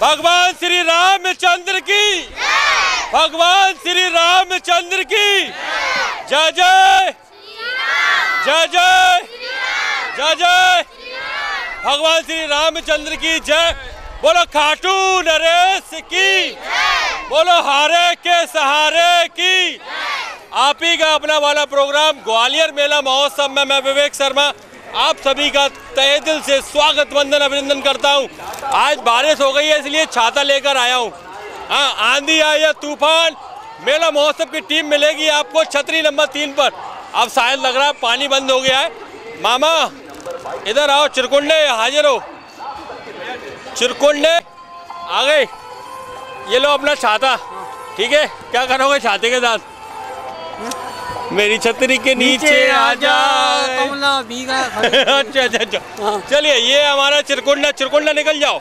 भगवान श्री रामचंद्र की। भगवान श्री रामचंद्र की। जय जय। जय जय। जय जय। भगवान श्री रामचंद्र की जय। बोलो खाटू नरेश की। बोलो हारे के सहारे की। आप ही का अपना वाला प्रोग्राम ग्वालियर मेला महोत्सव में मैं विवेक शर्मा आप सभी का तहे दिल से स्वागत, वंदन, अभिनंदन करता हूँ। आज बारिश हो गई है, इसलिए छाता लेकर आया हूँ। हाँ आंधी आई है, तूफ़ान। मेला महोत्सव की टीम मिलेगी आपको छतरी नंबर तीन पर। अब शायद लग रहा है पानी बंद हो गया है। मामा, इधर आओ, चिरकुंडे, हाजिर हो। चिरकुंडे, आ गए। ये लो अपना छाता। ठीक है, क्या करोगे छाते के साथ? मेरी छतरी के नीचे आ जा कमला भीगा अच्छा अच्छा अच्छा। चलिए ये हमारा चिरकुंडा चिरकुंडा निकल जाओ।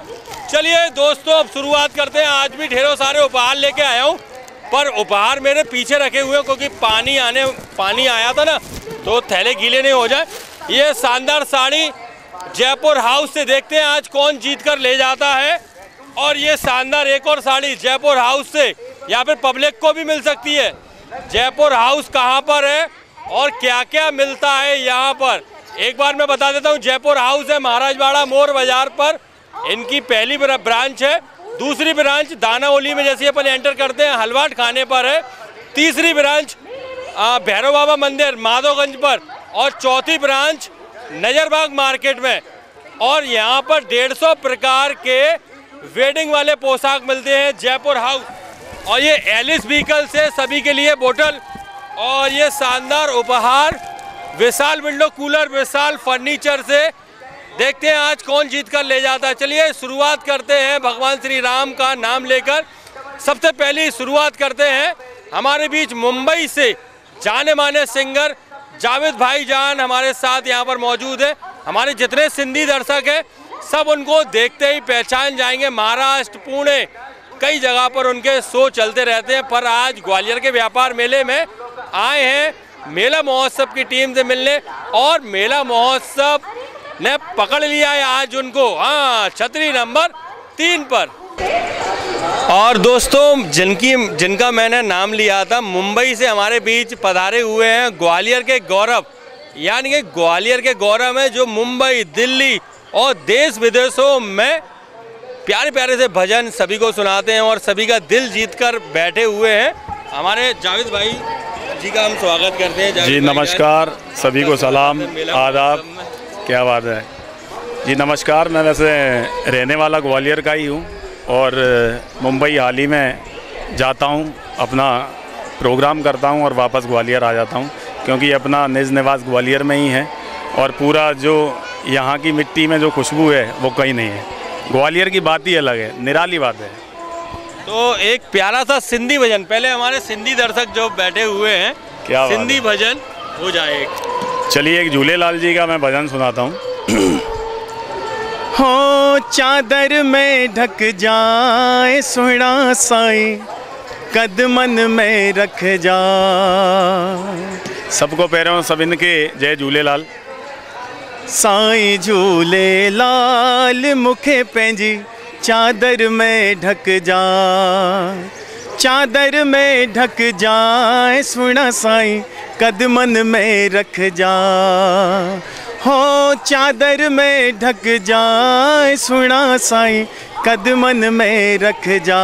चलिए दोस्तों अब शुरुआत करते हैं। आज भी ढेरों सारे उपहार लेके आया हूँ। पर उपहार मेरे पीछे रखे हुए क्योंकि पानी आने पानी आया था ना तो थैले गीले नहीं हो जाए। ये शानदार साड़ी जयपुर हाउस से देखते हैं आज कौन जीत कर ले जाता है। और ये शानदार एक और साड़ी जयपुर हाउस से या फिर पब्लिक को भी मिल सकती है। जयपुर हाउस कहाँ पर है और क्या क्या मिलता है यहाँ पर? एक बार मैं बता देता हूँ, जयपुर हाउस है महाराजवाड़ा मोर बाज़ार पर। इनकी पहली ब्रांच है। दूसरी ब्रांच दानाओली में जैसे अपन एंटर करते हैं, हलवाट खाने पर है। तीसरी ब्रांच भैरव बाबा मंदिर माधवगंज पर। और चौथी ब्रांच नजरबाग मार्केट में। और यहाँ पर 150 प्रकार के वेडिंग वाले पोशाक मिलते हैं जयपुर हाउस। और ये एलिस व्हीकल से सभी के लिए बोतल और ये शानदार उपहार, Vishal window cooler Vishal furniture से। देखते हैं आज कौन जीत कर ले जाता है। चलिए शुरुआत करते हैं भगवान श्री राम का नाम लेकर। सबसे पहली शुरुआत करते हैं हमारे बीच मुंबई से जाने माने सिंगर जावेद भाई जान हमारे साथ यहाँ पर मौजूद है। हमारे जितने सिंधी दर्शक हैं, सब उनको देखते ही पहचान जाएँगे। महाराष्ट्र, पुणे। कई जगह पर उनके शो चलते रहते हैं, पर आज ग्वालियर के व्यापार मेले में आए हैं। मेला महोत्सव की टीम से मिलने और मेला महोत्सव ने पकड़ लिया है आज उनको। हाँ छतरी नंबर तीन पर। और दोस्तों, जिनकी, जिनका मैंने नाम लिया था, मुंबई से हमारे बीच पधारे हुए हैं ग्वालियर के गौरव। यानी कि ग्वालियर के गौरव हैं जो मुंबई, दिल्ली और देश विदेशों में प्यारे प्यारे से भजन सभी को सुनाते हैं और सभी का दिल जीत कर बैठे हुए हैं। हमारे जावेद भाई जी का हम स्वागत करते हैं। जी नमस्कार। सभी को सलाम आदाब। क्या बात है। जी नमस्कार। मैं वैसे रहने वाला ग्वालियर का ही हूँ और मुंबई हाल ही में जाता हूँ अपना प्रोग्राम करता हूँ और वापस ग्वालियर आ जाता हूँ क्योंकि अपना निज निवास ग्वालियर में ही है और पूरा जो यहाँ की मिट्टी में जो खुशबू है वो कहीं नहीं है। ग्वालियर की बात ही अलग है निराली बात है। तो एक प्यारा सा सिंधी भजन पहले हमारे सिंधी दर्शक जो बैठे हुए हैं क्या सिंधी भजन हो जाए। एक चलिए एक झूलेलाल जी का मैं भजन सुनाता हूँ। हो चादर में ढक जाए सुना साई कदमन में रख जा। सबको पैरों सब इनके जय झूलेलाल। साईं झूले लाल मुखे पंहिंजी चादर में ढक जा चादर में ढक जाए, सुना साईं कदमन में रख जा हो चादर में ढक जाए, सुना साईं कदमन में रख जा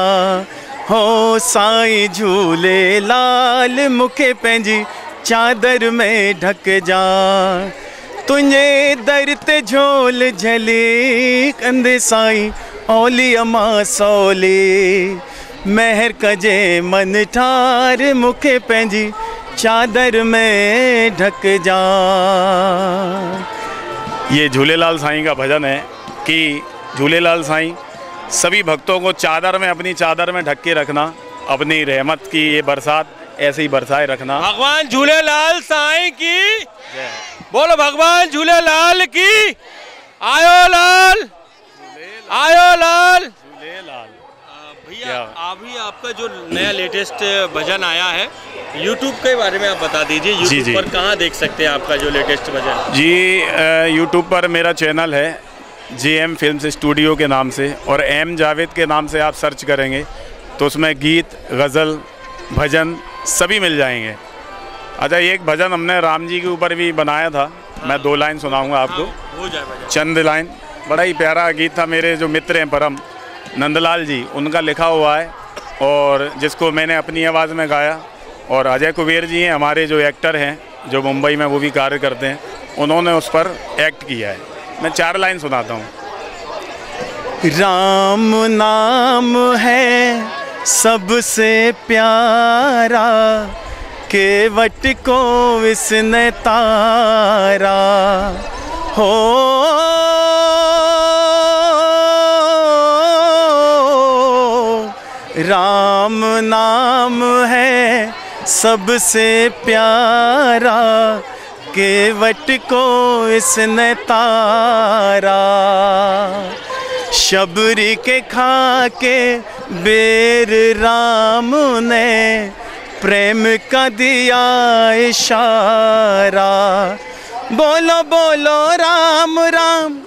हो साईं झूले लाल मुखे पंहिंजी चादर में ढक जा तुंहिंजे दर ते झोल झले कंदे साईं ओली अमा सौली। महर कजे मन ठार मूंखे पंहिंजी चादर में ढक जा। ये झूलेलाल साईं का भजन है कि झूलेलाल साईं सभी भक्तों को चादर में अपनी चादर में ढक के रखना अपनी रहमत की ये बरसात ऐसे ही बरसाए रखना। भगवान झूलेलाल साईं की बोलो भगवान झूले लाल की? आयो लाल। आयो लाल। झूले लाल भैया अभी आपका जो नया लेटेस्ट भजन आया है YouTube के बारे में आप बता दीजिए। YouTube जी। पर कहाँ देख सकते हैं आपका जो लेटेस्ट भजन? जी यूट्यूब पर मेरा चैनल है जे एम फ़िल्म स्टूडियो के नाम से और एम जावेद के नाम से आप सर्च करेंगे तो उसमें गीत गज़ल भजन सभी मिल जाएँगे। अच्छा एक भजन हमने राम जी के ऊपर भी बनाया था। मैं दो लाइन सुनाऊँगा आपको। हो जाए भजन चंद लाइन। बड़ा ही प्यारा गीत था मेरे जो मित्र हैं परम। नंदलाल जी उनका लिखा हुआ है और जिसको मैंने अपनी आवाज़ में गाया और अजय कुबेर जी हैं हमारे जो एक्टर हैं जो मुंबई में वो भी कार्य करते हैं उन्होंने उस पर एक्ट किया है। मैं चार लाइन सुनाता हूँ। राम नाम है सबसे प्यारा केवट को इसने तारा। हो, राम नाम है सबसे प्यारा। केवट को इसने तारा। शबरी के खा के बेर राम ने प्रेम का दिया इशारा। बोलो बोलो, राम राम,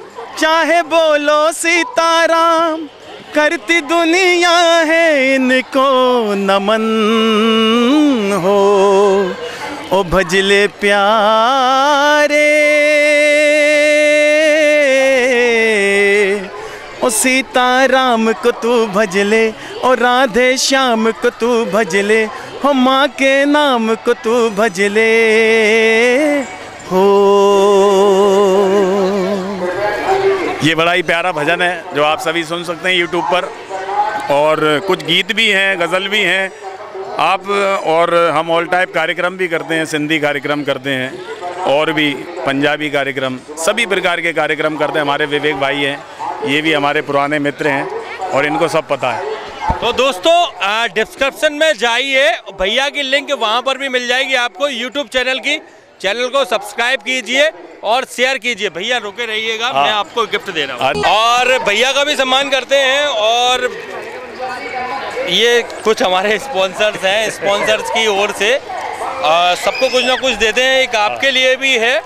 चाहे बोलो सीताराम, करती दुनिया है इनको नमन हो। ओ भजले प्यारे। ओ सीताराम को तू भजले ओ राधे श्याम को तू भजले हो माँ के नाम को तू भजले हो। ये बड़ा ही प्यारा भजन है जो आप सभी सुन सकते हैं यूट्यूब पर। और कुछ गीत भी हैं, गज़ल भी हैं। आप और हम ऑल टाइप कार्यक्रम भी करते हैं, सिंधी कार्यक्रम करते हैं, और भी पंजाबी कार्यक्रम, सभी प्रकार के कार्यक्रम करते हैं। हमारे विवेक भाई हैं ये भी हमारे पुराने मित्र हैं और इनको सब पता है तो दोस्तों डिस्क्रिप्शन में जाइए भैया की लिंक वहाँ पर भी मिल जाएगी आपको यूट्यूब चैनल की चैनल को सब्सक्राइब कीजिए और शेयर कीजिए भैया रुके रहिएगा हाँ। मैं आपको गिफ्ट दे रहा हूँ हाँ। और भैया का भी सम्मान करते हैं और ये कुछ हमारे स्पॉन्सर्स हैं स्पॉन्सर्स की ओर से सबको कुछ ना कुछ देते हैं एक आपके लिए भी है।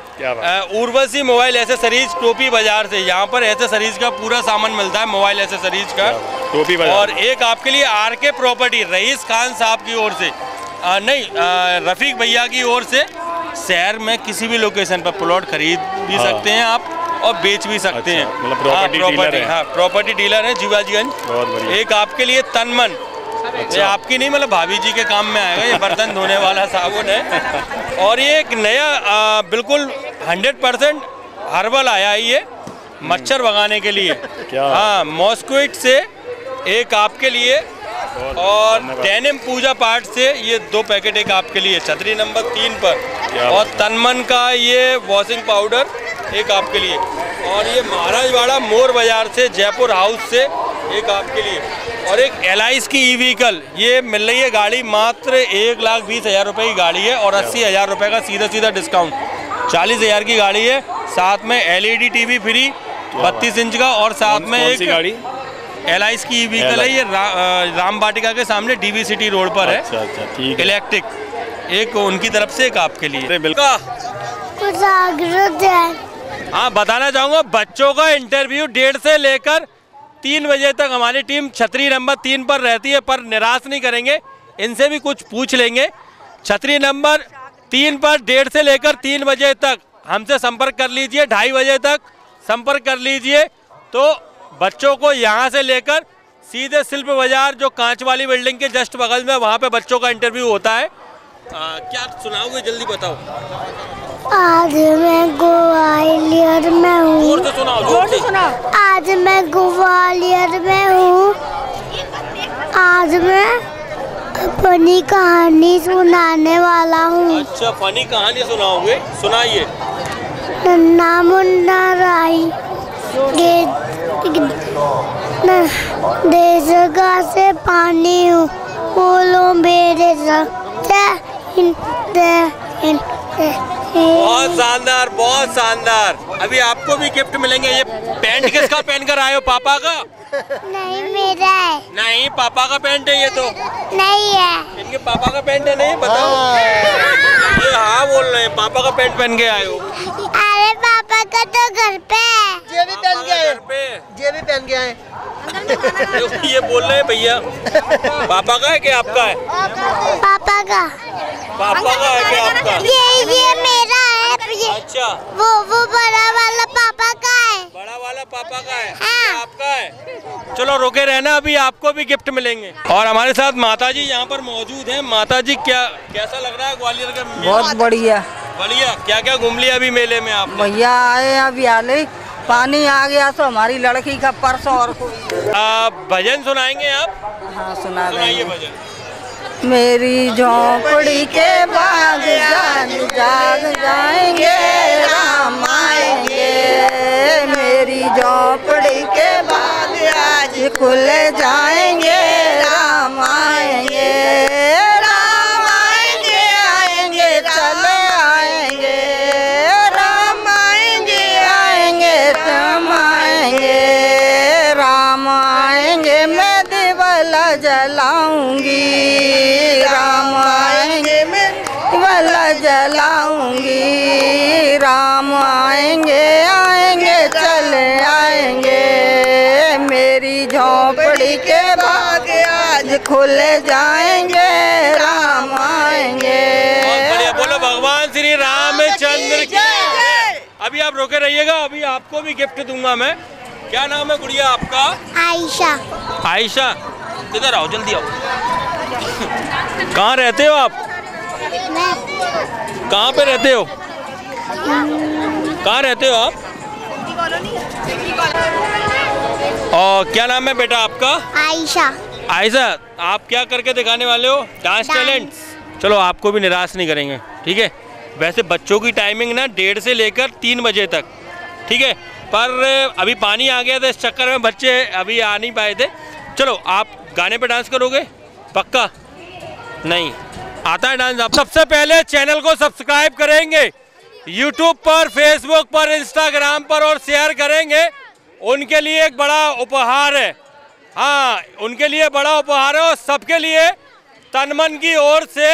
उर्वशी मोबाइल एसेसरीज टोपी बाज़ार से यहाँ पर एसेसरीज का पूरा सामान मिलता है मोबाइल एसेसरीज का। टोपी बजा और एक आपके लिए आर के प्रॉपर्टी रईस खान साहब की ओर से। आ, नहीं आ, रफीक भैया की ओर से। शहर में किसी भी लोकेशन पर प्लॉट खरीद भी हाँ। सकते हैं आप और बेच भी सकते अच्छा, हैं। मतलब हाँ, property dealer है। हाँ प्रॉपर्टी डीलर है जीवाजीगंज एक आपके लिए तनमन ये आपकी नहीं मतलब भाभी जी के काम में आएगा ये बर्तन धोने वाला साबुन है। और ये एक नया आ, बिल्कुल हंड्रेड परसेंट हर्बल आया है ये मच्छर भगाने के लिए। क्या? हाँ मॉस्क्विट से एक आपके लिए और। डेनिम पूजा पाठ से ये दो पैकेट एक आपके लिए छतरी नंबर तीन पर। और तनमन का ये वॉशिंग पाउडर एक आपके लिए। और ये महाराजवाड़ा मोर बाज़ार से जयपुर हाउस से एक आपके लिए। और एक एलआईएस की ई व्हीकल ये मिल रही है गाड़ी मात्र एक लाख बीस हज़ार रुपये की गाड़ी है और अस्सी हज़ार रुपये का सीधा सीधा डिस्काउंट चालीस हज़ार की गाड़ी है साथ में एलईडी टीवी फ्री बत्तीस इंच का और साथ में एक गाड़ी? एल की ई व्हीकल है ये रा, राम वाटिका के सामने डीवी सिटी रोड पर है। अच्छा अच्छा ठीक इलेक्ट्रिक एक उनकी तरफ़ से एक आपके लिए। है हाँ बताना चाहूँगा बच्चों का इंटरव्यू डेढ़ से लेकर तीन बजे तक हमारी टीम छतरी नंबर तीन पर रहती है पर निराश नहीं करेंगे। इनसे भी कुछ पूछ लेंगे। छतरी नंबर तीन पर डेढ़ से लेकर तीन बजे तक हमसे संपर्क कर लीजिए ढाई बजे तक संपर्क कर लीजिए। तो बच्चों को यहाँ से लेकर सीधे शिल्प बाज़ार जो कांच वाली बिल्डिंग के जस्ट बगल में वहाँ पे बच्चों का इंटरव्यू होता है। आ, क्या सुनाओगे? जल्दी बताओ। आज मैं ग्वालियर में हूँ। ज़ोर से सुनाओ ज़ोर से। आज मैं ग्वालियर में हूँ। आज मैं फनी कहानी सुनाने वाला हूँ। अच्छा फनी कहानी सुनाओगे? सुनाइए। नन्ना मुन्ना राई गे देश का से पानी बोलो मेरे। बहुत शानदार बहुत शानदार। अभी आपको भी गिफ्ट मिलेंगे। ये पैंट किसका पहन कर आए हो? पापा का? नहीं मेरा है। नहीं पापा का पैंट है ये तो। नहीं है। इनके पापा का पैंट है नहीं बताओ। ये हाँ बोल रहे हैं पापा का पैंट पहन के आए हो। अरे पापा का तो घर पे है। ये भी पहन के आए। घर पे। ये भी पहन के आए। ये बोल रहे हैं भैया पापा का है कि आपका है? पापा का। पापा का है कि आपका? ये ये मेरा है ये अच्छा। वो वो बड़ा वाला पापा का है। बड़ा वाला पापा का है? हाँ। आपका है? चलो रुके रहना अभी आपको भी गिफ्ट मिलेंगे। और हमारे साथ माता जी यहाँ पर मौजूद हैं। माता जी क्या कैसा लग रहा है ग्वालियर का बहुत बढ़िया। बढ़िया। क्या क्या घूम लिया अभी मेले में आपने भैया आए अभी हाले पानी आ गया तो हमारी लड़की का पर्स और कोई आप भजन सुनाएँगे आप? हाँ सुना भजन। मेरी झोंपड़ी के बाग जाग जाग जाएँगे राम आएँगे। मेरी झोंपड़ी के बाद आज खुल जाएँगे। खुल जाएँगे राम आएँगे। बढ़िया बोलो भगवान श्री रामचंद्र की। अभी आप रोके रहिएगा अभी आपको भी गिफ्ट दूँगा मैं। क्या नाम है गुड़िया आपका? आयशा। आयशा किधर आओ जल्दी आओ। कहाँ रहते हो आप? कहाँ पे रहते हो? कहाँ रहते हो आप? और क्या नाम है बेटा आपका? आयशा। आयशा आप क्या करके दिखाने वाले हो? Dance dance. टैलेंट चलो आपको भी निराश नहीं करेंगे ठीक है? वैसे बच्चों की टाइमिंग ना डेढ़ से लेकर तीन बजे तक ठीक है? पर अभी पानी आ गया था इस चक्कर में बच्चे अभी आ नहीं पाए थे। चलो आप गाने पे डांस करोगे? पक्का? नहीं। आता है डांस आप सबसे पहले चैनल को सब्सक्राइब करेंगे। यूट्यूब पर फेसबुक पर इंस्टाग्राम पर और शेयर करेंगे। उनके लिए एक बड़ा उपहार है। हाँ उनके लिए बड़ा उपहार है और सबके लिए तनमन की ओर से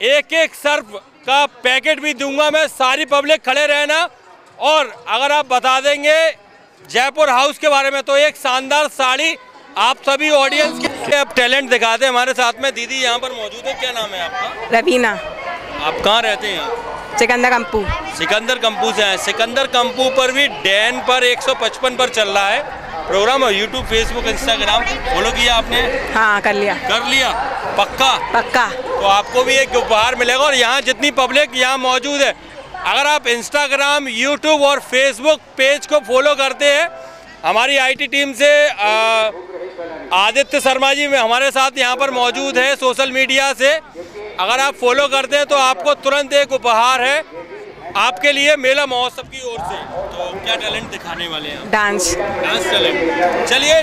एक एक सर्फ का पैकेट भी दूँगा मैं। सारी पब्लिक खड़े रहना। और अगर आप बता देंगे जयपुर हाउस के बारे में तो एक शानदार साड़ी आप सभी ऑडियंस के अब टैलेंट दिखाते हैं हमारे साथ में दीदी यहाँ पर मौजूद है। क्या नाम है आपका? रवीना। आप कहाँ रहते हैं? सिकंदर कंपू। सिकंदर कंपू से हैं। सिकंदर कंपू पर भी डैन पर 155 पर चल रहा है। प्रोग्राम और यूट्यूब फेसबुक इंस्टाग्राम फॉलो किया आपने हाँ कर लिया। कर लिया। पक्का? पक्का। तो आपको भी एक उपहार मिलेगा और यहाँ जितनी पब्लिक यहाँ मौजूद है। अगर आप इंस्टाग्राम यूट्यूब और फेसबुक पेज को फॉलो करते हैं हमारी आईटी टीम से आदित्य शर्मा जी में हमारे साथ यहाँ पर मौजूद है सोशल मीडिया से। अगर आप फॉलो करते हैं तो आपको तुरंत एक उपहार है। आपके लिए मेला महोत्सव की ओर से तो क्या टैलेंट दिखाने वाले हैं डांस डांस टैलेंट चलिए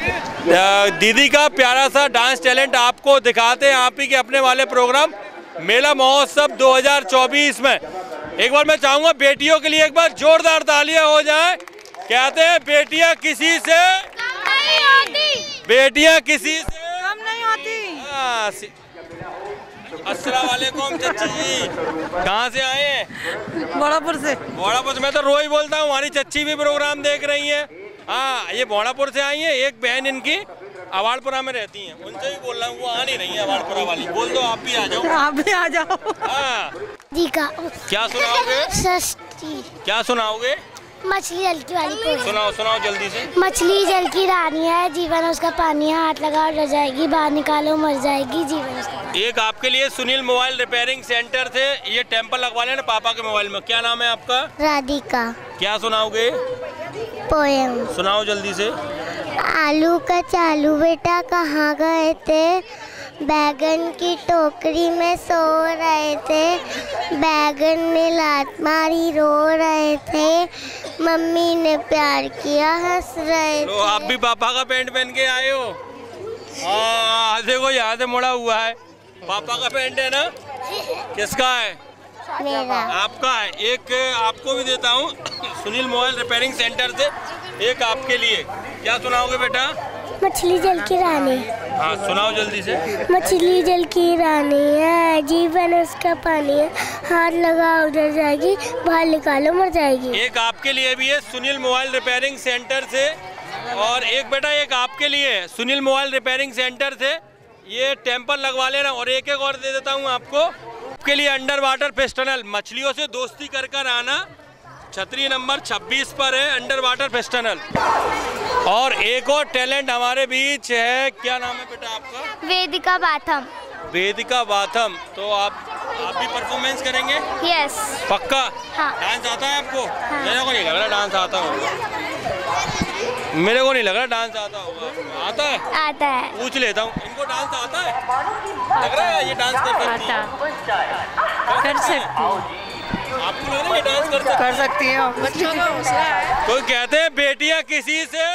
दीदी का प्यारा सा डांस टैलेंट आपको दिखाते हैं आप ही के अपने वाले प्रोग्राम मेला महोत्सव 2024 में। एक बार मैं चाहूँगा बेटियों के लिए एक बार जोरदार तालियाँ हो जाए। कहते हैं बेटियाँ किसी से? बेटियाँ किसी से? कम नहीं होती। हाँ, सी- अस्सलाम वालेकुम चच्ची जी। कहाँ से आए हैं? बड़ापुर से। बोड़ापुर से। मैं तो रोज बोलता हूँ हमारी चच्ची भी प्रोग्राम देख रही है। हाँ ये बोड़ापुर से आई है एक बहन इनकी अवाड़पुरा में रहती हैं। उनसे भी बोल रहा हूँ वो आ नहीं रही है अवाड़पुरा वाली। बोल दो आप भी आ जाओ। आप भी आ जाओ। हाँ। जी का क्या सुनाओगे? क्या सुनाओगे? मछली हल्की वाली कोई। सुनाओ सुनाओ जल्दी से। मछली जल की रानी है जीवन उसका पानी है हाथ लगाओ डर जाएगी बाहर निकालो मर जाएगी जीवन उसका एक आपके लिए सुनील मोबाइल रिपेयरिंग सेंटर से ये टेंपल लगवा लेना पापा के मोबाइल में। क्या नाम है आपका? राधिका। क्या सुनाओगे? पोएम सुनाओ जल्दी से। आलू का चालू बेटा कहाँ गए थे? बैगन की टोकरी में सो रहे थे। बैगन ने लात मारी रो रहे थे। मम्मी ने प्यार किया हंस रहे लो आप भी पापा का पैंट पहन के आए हो। हाँ देखो यहाँ से मुड़ा हुआ है। पापा का पैंट है ना? किसका है? मेरा। आपका है। एक आपको भी देता हूँ। सुनील मोबाइल रिपेयरिंग सेंटर से। एक आपके लिए। क्या सुनाओगे बेटा? मछली जल की रानी। हाँ सुनाओ जल्दी से। मछली जल की रानी है जीवन उसका पानी है। हाथ लगाओ उधर जाएगी बाहर निकालो मर जाएगी। एक आपके लिए भी है सुनील मोबाइल रिपेयरिंग सेंटर से। और एक बेटा एक आपके लिए है सुनील मोबाइल रिपेयरिंग सेंटर से। ये टेम्पर लगवा लेना और एक एक और दे देता हूँ आपको। आपके लिए अंडर वाटर फेस्टनल मछलियों से दोस्ती कर कर आना। छतरी नंबर 26 पर है अंडर वाटर फेस्टनल और एक और टैलेंट हमारे बीच है क्या नाम है बेटा आपका? वेदिका बाथम। वेदिका बाथम तो आप आप भी परफॉर्मेंस करेंगे? यस पक्का? हाँ। डांस आता है आपको? हाँ। मेरे को नहीं लग रहा डांस आता होगा। मेरे को नहीं लग रहा डांस आता होगा। आता है? आता है। पूछ लेता हूँ। इनको डांस आता है? लग रहा है ये डांस कर सकती है? कर सकती आपको लग रहा है डांस कर सकती कर सकती है बच्चों का हौसला है है। कोई कहते हैं बेटियाँ किसी से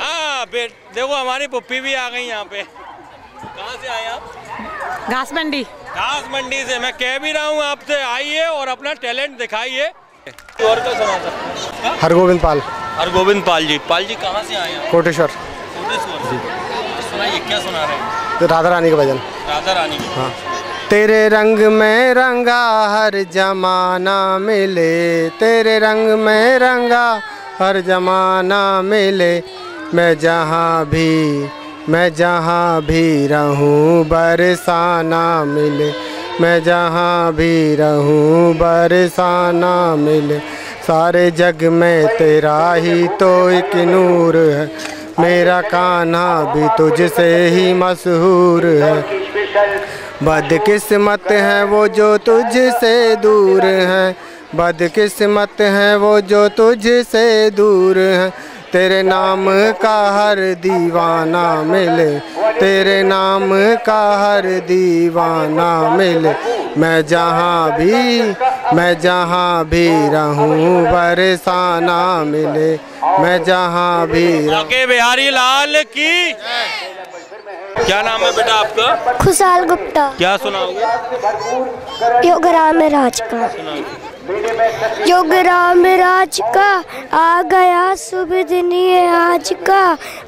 हाँ। बेट देखो हमारी पुप्पी भी आ गई यहाँ पे। कहाँ से आए आप? घास मंडी घास मंडी से। मैं कह भी रहा हूँ आपसे आइए और अपना टैलेंट दिखाइए। और क्या समाचार? हरगोविंद पाल। हरगोविंद पाल जी। पाल जी कहाँ से आए हैं कोटेश्वर। कोटेश्वर सुनाइए क्या सुना रहे हैं? राधा रानी का भजन। राधा रानी। हाँ। तेरे रंग में रंगा हर जमाना मिले, तेरे रंग में रंगा हर जमाना मिले। मैं जहाँ भी, मैं जहाँ भी रहूँ, बरसाना मिले। मैं जहाँ भी रहूँ, बरसाना मिले। सारे जग में तेरा ही तो एक नूर है। मेरा कान्हा भी तुझसे ही मशहूर है। बदकिस्मत है वो जो तुझसे दूर है। बदकिस्मत है वो जो तुझसे दूर है। तेरे नाम का हर दीवाना मिले तेरे नाम का हर दीवाना मिले। मैं जहाँ भी मैं जहाँ भी रहूँ बरसाना मिले। मैं जहाँ भी बिहारी लाल की क्या नाम है बेटा आपका? खुशहाल गुप्ता। क्या सुनाओगे? योगराम राज का। योगराम राज का आ गया शुभ दिन ये आज का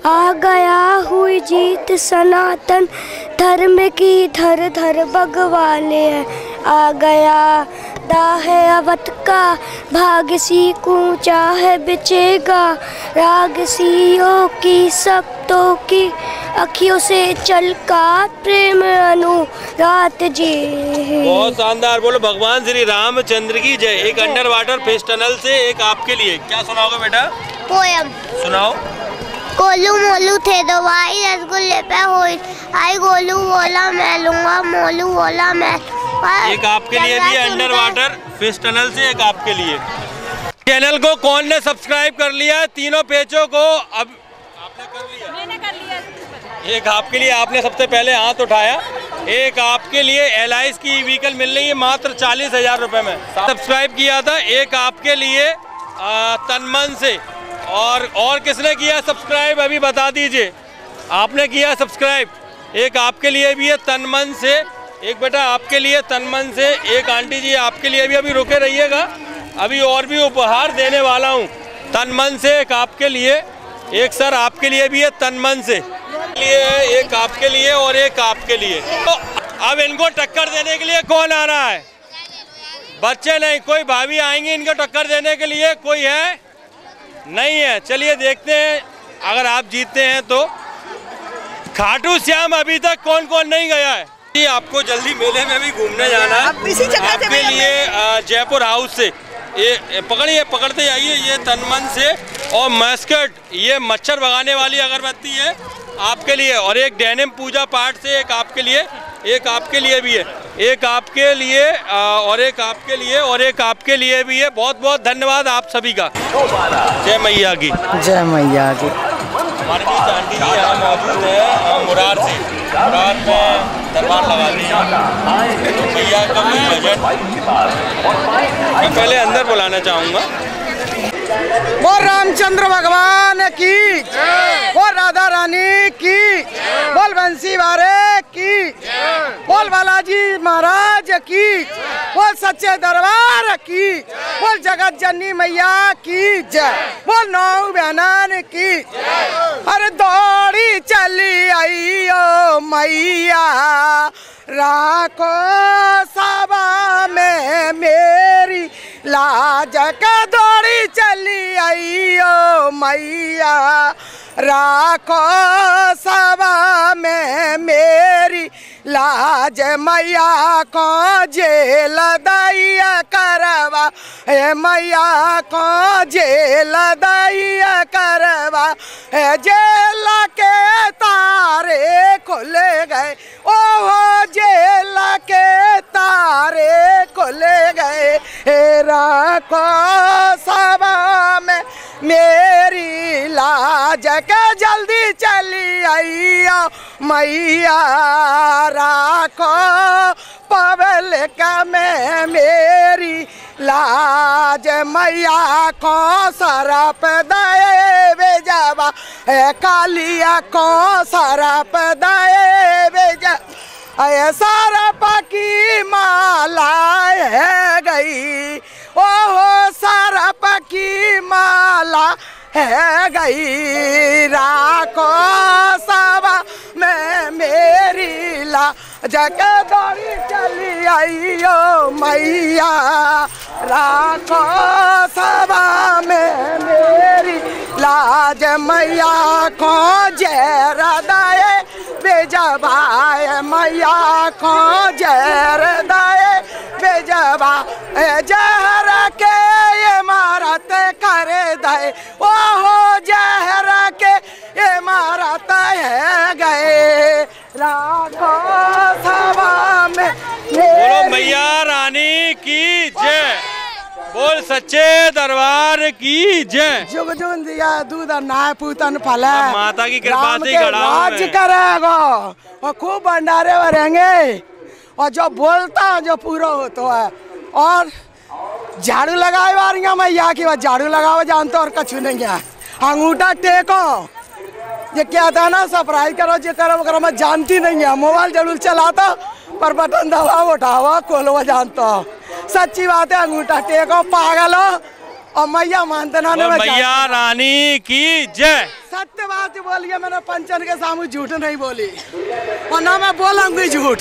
आ गया हुई जीत सनातन। धर्म की धर धर बगवाले है। आ गया दाह अवत का भाग सी कूचा है बिचेगा। राग सियों की सप्तों की अखियों से चलका प्रेम अनु रात जी बहुत शानदार बोलो भगवान श्री रामचंद्र की जय। एक अंडर वाटर फेस टनल से एक आपके लिए। क्या सुनाओगे बेटा? पोयम। सुनाओ। कोलू मोलू थे दवाई रसगुल्ले पे हुई। आई गोलू बोला मैं लूँगा मोलू बोला मैं एक आपके लिए भी अंडर वाटर फ़िश टनल से एक आपके लिए। चैनल को कौन ने सब्सक्राइब कर लिया तीनों पेजों को अब आपने कर लिया। मैंने कर लिया। एक आपके लिए आपने सबसे पहले हाथ उठाया। एक आपके लिए एल की व्हीकल मिल रही है मात्र चालीस हज़ार रुपए में। सब्सक्राइब किया था। एक आपके लिए तनमन से। और और किसने किया सब्सक्राइब अभी बता दीजिए। आपने किया सब्सक्राइब एक आपके लिए भी है तनमन से। एक बेटा, आपके लिए तनमन से एक आंटी जी आपके लिए भी अभी रुके रहिएगा। अभी और भी उपहार देने वाला हूँ। तनमन से एक आपके लिए, एक सर आपके लिए भी है, तनमन से। लिए, एक आपके लिए और एक आपके लिए। तो अब इनको टक्कर देने के लिए कौन आ रहा है? बच्चे नहीं, कोई भाभी आएँगे इनको टक्कर देने के लिए, कोई है? नहीं है। चलिए देखते हैं, अगर आप जीतते हैं तो। खाटू श्याम अभी तक कौन कौन नहीं गया है? आपको जल्दी मेले में भी घूमने जाना है। इसी जगह आपके लिए जयपुर हाउस से। ये ये पकड़िए पकड़ते जाइए ये तनमन से। और मस्कट ये मच्छर भगाने वाली अगरबत्ती है आपके लिए। और एक डेनिम पूजा पाठ से एक आपके लिए एक आपके लिए भी है। एक आपके लिए और एक आपके लिए और एक आपके लिए भी है। बहुत बहुत धन्यवाद आप सभी का। जय मैया की। जय मैया की। हमारे बीच आंटी जी यहाँ मौजूद है मुरार से मुरार में दरबार लगा दी तो भैया का कोई बजट मैं पहले अंदर बुलाना चाहूँगा। बोल रामचंद्र भगवान की बोल राधा रानी की बोल बंसी वारे की बोल बालाजी महाराज की बोल सच्चे दरबार की बोल जगत जननी मैया की जय। बोल नौ बहनान की अरे छोड़ी चली आई ओ मैया। राखो सभा में मेरी लाज का दौड़ी चली आई ओ मैया। राखो सभा में मेरी लाज मैया को जेल दैया करवा। हे मैया को जेल दैया करवा। हे जेल के तारे खुले गए। ओहो, जेल के तारे खुले गए। हे राखो सभा में मेरी लाज के जल्दी चली आइयो मैया राखो पब्लिक में मेरी लाज मैया को सरप बेजबा है कालिया को सरप अय सरप की माला है गई, ओहो सरप की माला है, गई राखो सभा में मेरी ला जग दौड़ी चली ओ मैया। राखो सभा में मेरी लाज मैया को जर दाए, बेजबाए मैया को जर दाए बेजबा जहर के इमारत कर दे ओहो जहर के इमारत है गए। में बोलो मैया रानी की जय। बोल सच्चे दरबार की जय। जुग जुग दिया दूध नाय पूतन फले। माता की कृपा से ही हूँ राज करेगा। और खूब भंडारे भरेंगे। और जो बोलता है जो पूरा होता है। और झाड़ू लगाए वारियाँ मैया की बात झाड़ू लगाओ जानते और कछु नहीं है। अंगूठा टेको। ये क्या था ना सरप्राइज़ करो जो करो वो करो मैं जानती नहीं है। मोबाइल ज़रूर चलाता पर बटन दबाओ उठाओ खोलो जानता सच्ची बात है अंगूठा टेको पागल हो। और मैया मानते ना मैया रानी की जय। सत्य बात बोलिए मैंने पंचन के सामने झूठ नहीं बोली। और ना मैं बोलूँगी झूठ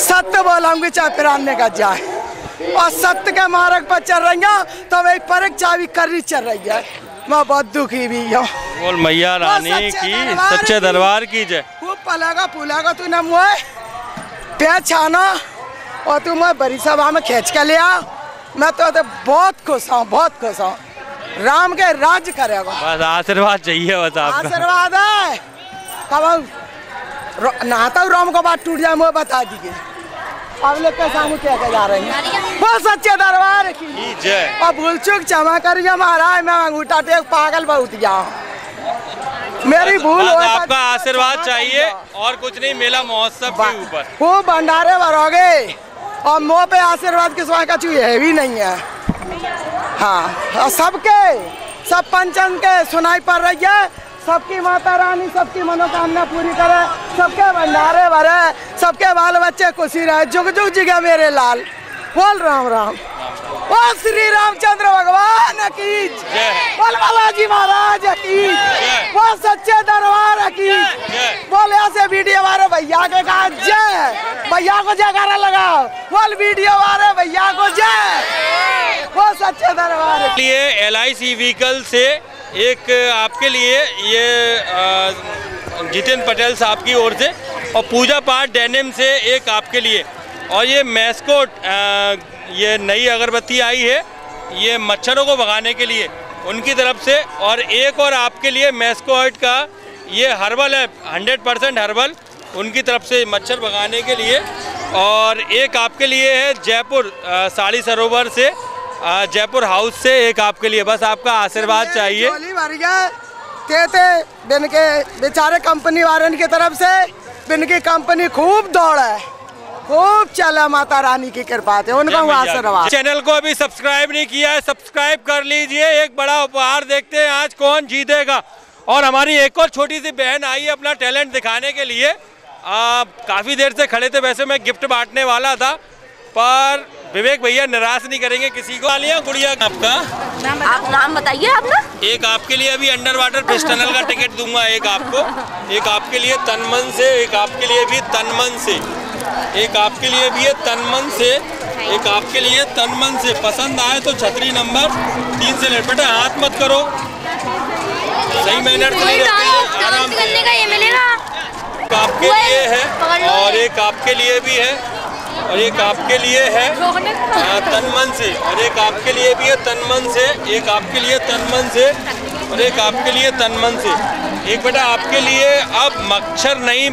सत्य बोलूँगी चाहे पिराने का जाए। और सत्य के मार्ग पर चल रही हूँ तो वही परीक्षा भी कर रही चल रही है। मैं बहुत दुखी भी हूँ। बोल मैया रानी की सच्चे दरबार की जय। खूब पलेगा पुलेगा तू न मुए छाना और तू मैं बड़ी सभा में खींच के लिया मैं तो, तो बहुत खुश हूँ बहुत खुश हूँ। राम के राज करेगा। बस आशीर्वाद चाहिए बस आपका। आशीर्वाद है। कब नहाता हूँ राम को बात टूट जाए मुझे बता दीजिए। अब लोग के सामने क्या क्या जा रही है? बहुत सच्चे दरबार की। की जय। और भूल चूक क्षमा करिए महाराज मैं अंगूठा टेक पागल बहुत जाऊँ मेरी भूल हो आपका आशीर्वाद चाहिए और कुछ नहीं मेला महोत्सव के ऊपर। खूब भंडारे भरोगे और मुँह पे आशीर्वाद के सिवाय का चीज़ है भी नहीं है हाँ सबके सब पंचन के सुनाई पड़ रही है। सबकी माता रानी, सबकी मनोकामना पूरी करे, सबके भंडारे भरे, सबके बाल बच्चे खुशी रहे। जुग जुग जिगे मेरे लाल। बोल राम राम। ओ श्री रामचंद्र भगवान की बोल बालाजी महाराज की वो सच्चे दरबार की बोल ऐसे वीडियो वाले भैया के कहा जय भैया को जयकारा लगाओ। बोल वीडियो वाले भैया को जय। वो सच्चे दरबार। लिए एल आई सी व्हीकल से एक आपके लिए ये जितेंद्र पटेल साहब की ओर से और पूजा पाठ डेनिम से एक आपके लिए। और ये मैस्कोट ये नई अगरबत्ती आई है, ये मच्छरों को भगाने के लिए उनकी तरफ़ से। और एक और आपके लिए मैस्कोट का ये हर्बल है, हंड्रेड परसेंट हर्बल, उनकी तरफ़ से मच्छर भगाने के लिए। और एक आपके लिए है जयपुर साड़ी सरोवर से जयपुर हाउस से एक आपके लिए बस आपका आशीर्वाद चाहिए। झोली भर गया। ते ते बिन के बेचारे कंपनी वाले की तरफ़ से बिन की कंपनी खूब दौड़ है। खूब चला माता रानी की कृपा से उनका आशीर्वाद। चैनल को अभी सब्सक्राइब नहीं किया है सब्सक्राइब कर लीजिए एक बड़ा उपहार देखते हैं आज कौन जीतेगा। और हमारी एक और छोटी सी बहन आई है अपना टैलेंट दिखाने के लिए। काफ़ी देर से खड़े थे वैसे मैं गिफ्ट बांटने वाला था पर विवेक भैया निराश नहीं करेंगे किसी को। लिया गुड़िया। आपका? नाम आप नाम बताइए अपना। एक आपके लिए अभी अंडर वाटर फ़िश टनल का टिकट दूँगा एक आपको। एक आपके लिए तनमन से एक आपके लिए भी तनमन से। एक आपके लिए भी है तनमन से। एक आपके लिए तनमन से। पसंद आए तो छतरी नंबर तीन से ले बेटा हाथ मत करो। सही मैनर से नहीं रहते हैं, आराम से करने का ये मिलेगा। एक आपके लिए है और एक आपके लिए भी है। और एक आपके लिए है तन मन से। और एक आपके लिए भी है तन मन से। एक आपके लिए तन मन से। और एक आपके लिए तन मन से। एक बेटा आपके लिए अब मच्छर नहीं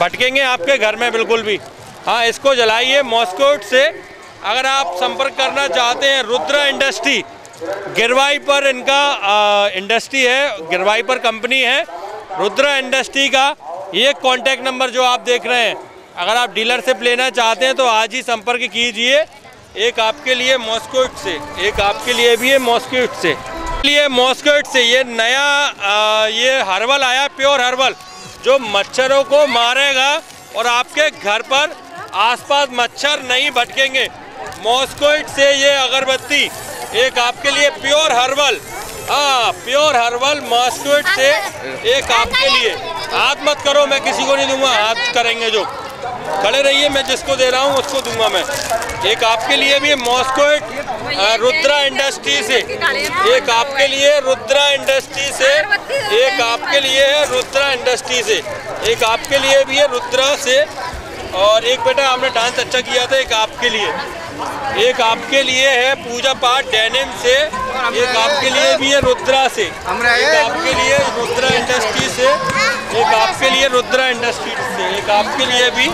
भटकेंगे आपके घर में बिल्कुल भी। हाँ इसको जलाइए मॉस्कोट से। अगर आप संपर्क करना चाहते हैं रुद्रा इंडस्ट्री। गिरवाई पर इनका आ, इंडस्ट्री है गिरवाई पर कंपनी है। रुद्रा इंडस्ट्री का ये कॉन्टैक्ट नंबर जो आप देख रहे हैं अगर आप डीलरशिप लेना चाहते हैं तो आज ही संपर्क कीजिए। एक आपके लिए मॉस्कोट से एक आपके लिए भी है मॉस्कोट से। लिए मॉस्कोट से ये नया आ, ये हर्बल आया प्योर हर्बल जो मच्छरों को मारेगा और आपके घर पर आसपास मच्छर नहीं भटकेंगे। मॉस्कोइट से ये अगरबत्ती एक आपके लिए प्योर हर्बल। हाँ प्योर हर्बल मॉस्कोइट से एक आपके लिए। हाथ मत करो, मैं किसी को नहीं दूँगा, हाथ करेंगे जो। खड़े रहिए, मैं जिसको दे रहा हूँ, उसको दूँगा मैं। एक आपके लिए भी मॉस्कोइट रुद्रा इंडस्ट्री से। एक आपके लिए रुद्रा इंडस्ट्री से। एक आपके लिए है रुद्रा इंडस्ट्री से। एक आपके लिए भी है रुद्रा से। और एक बेटा आपने डांस अच्छा किया था, एक आपके लिए। एक आपके लिए है पूजा पाठ डेनिम से एक आपके लिए भी है रुद्रा से। एक आपके लिए रुद्रा इंडस्ट्री से एक आपके लिए रुद्रा इंडस्ट्री से एक आपके लिए भी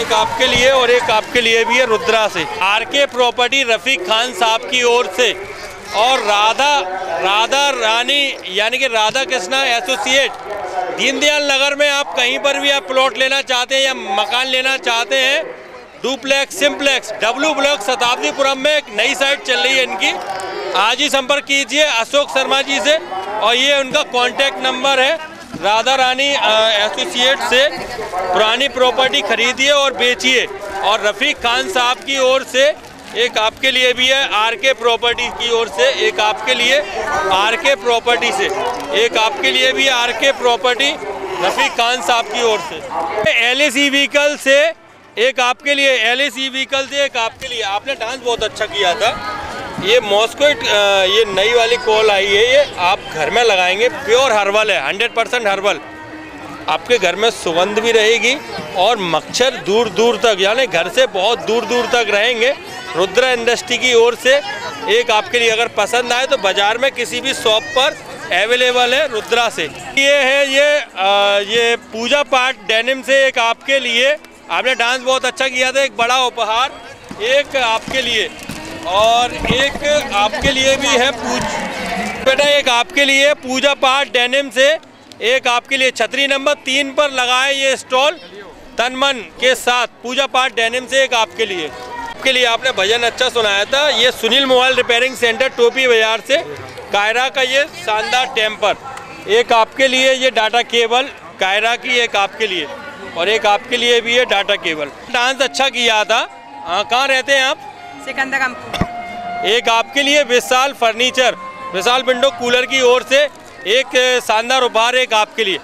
एक आपके लिए और एक आपके लिए भी है रुद्रा से। आर के प्रॉपर्टी रफीक खान साहब की ओर से और राधा राधा रानी यानी कि राधा कृष्णा एसोसिएट दीनदयाल नगर में आप कहीं पर भी आप प्लॉट लेना चाहते हैं या मकान लेना चाहते हैं duplex simplex W block Shatabdipuram में एक नई साइट चल रही है इनकी। आज ही संपर्क कीजिए अशोक शर्मा जी से और ये उनका कॉन्टैक्ट नंबर है। राधा रानी एसोसिएट से पुरानी प्रॉपर्टी खरीदिए और बेचिए। और रफ़ीक खान साहब की ओर से एक आपके लिए भी है आर के प्रॉपर्टी की ओर से एक आपके लिए आर के प्रॉपर्टी से एक आपके लिए भी आर के प्रॉपर्टी रफ़ीक खान साहब की ओर से। एल ए सी व्हीकल से एक आपके लिए एल एस व्हीकल से एक आपके लिए। आपने डांस बहुत अच्छा किया था। ये मॉस्को ये नई वाली कॉल आई है ये आप घर में लगाएँगे। प्योर हर्बल है हंड्रेड परसेंट हर्बल आपके घर में सुगंध भी रहेगी और मच्छर दूर दूर तक यानी घर से बहुत दूर दूर तक रहेंगे। रुद्रा इंडस्ट्री की ओर से एक आपके लिए अगर पसंद आए तो बाज़ार में किसी भी शॉप पर अवेलेबल है रुद्रा से। ये है ये आ, ये पूजा पाठ डेनिम से एक आपके लिए आपने डांस बहुत अच्छा किया था, एक बड़ा उपहार, एक आपके लिए। और एक आपके लिए भी है पूज, बेटा, एक आपके लिए पूजा पाठ डेनिम से, एक आपके लिए छतरी नंबर तीन पर लगाए ये स्टॉल तन मन के साथ पूजा पाठ डेनिम से एक आपके लिए। आपके लिए आपने भजन अच्छा सुनाया था, ये सुनील मोबाइल रिपेयरिंग सेंटर, टोपी बाज़ार से, कायरा का ये शानदार टेम्पर। एक आपके लिए ये डाटा केबल, कायरा की एक आपके लिए। और एक आपके लिए भी है डाटा केबल। डांस अच्छा किया था। हाँ कहाँ रहते हैं आप? सिकंदर एक आपके लिए Vishal furniture Vishal window cooler की ओर से एक शानदार उपहार एक आपके लिए।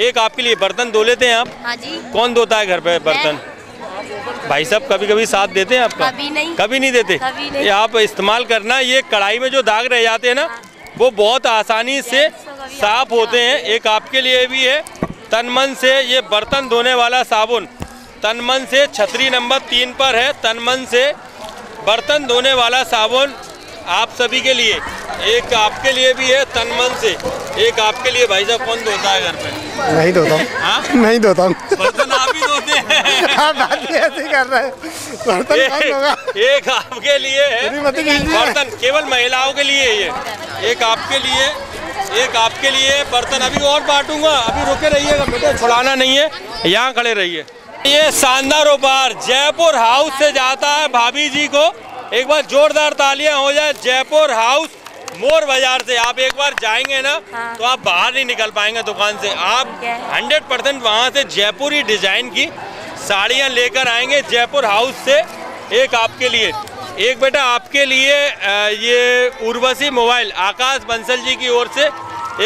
एक आपके लिए बर्तन धो लेते हैं आप? हाँ जी। कौन धोता है घर पे बर्तन? भाई साहब कभी कभी साथ देते हैं आपका? कभी नहीं। कभी नहीं देते? कभी नहीं। ये आप इस्तेमाल करना ये कढ़ाई में जो दाग रह जाते हैं ना वो बहुत आसानी से साफ़ होते हैं। एक आपके लिए भी है। तनमन से ये बर्तन धोने वाला साबुन। तन मन से छतरी नंबर तीन पर है। तन मन से बर्तन धोने वाला साबुन आप सभी के लिए एक आपके लिए भी है तन मन से। एक आपके लिए भाई साहब कौन धोता है घर पे? नहीं धोता हूँ। हाँ? नहीं धोता हूँ। बर्तन आप ही धोते हैं। आप बात ऐसे कर रहे हैं। बर्तन एक, एक आपके लिए है। बर्तन केवल महिलाओं के लिए है ये एक आपके लिए एक आपके लिए बर्तन। अभी और बांटूँगा। अभी रुके रहिएगा बेटे छुड़ाना नहीं है। यहाँ खड़े रहिए। ये शानदार उपहार जयपुर हाउस से जाता है भाभी जी को। एक बार जोरदार तालियाँ हो जाए जयपुर हाउस मोर बाज़ार से। आप एक बार जाएँगे ना हाँ। तो आप बाहर नहीं निकल पाएँगे दुकान से। आप ठीक है। हंड्रेड परसेंट वहाँ से जयपुरी डिज़ाइन की साड़ियाँ लेकर आएँगे जयपुर हाउस से एक आपके लिए। एक बेटा आपके लिए ये उर्वशी मोबाइल आकाश बंसल जी की ओर से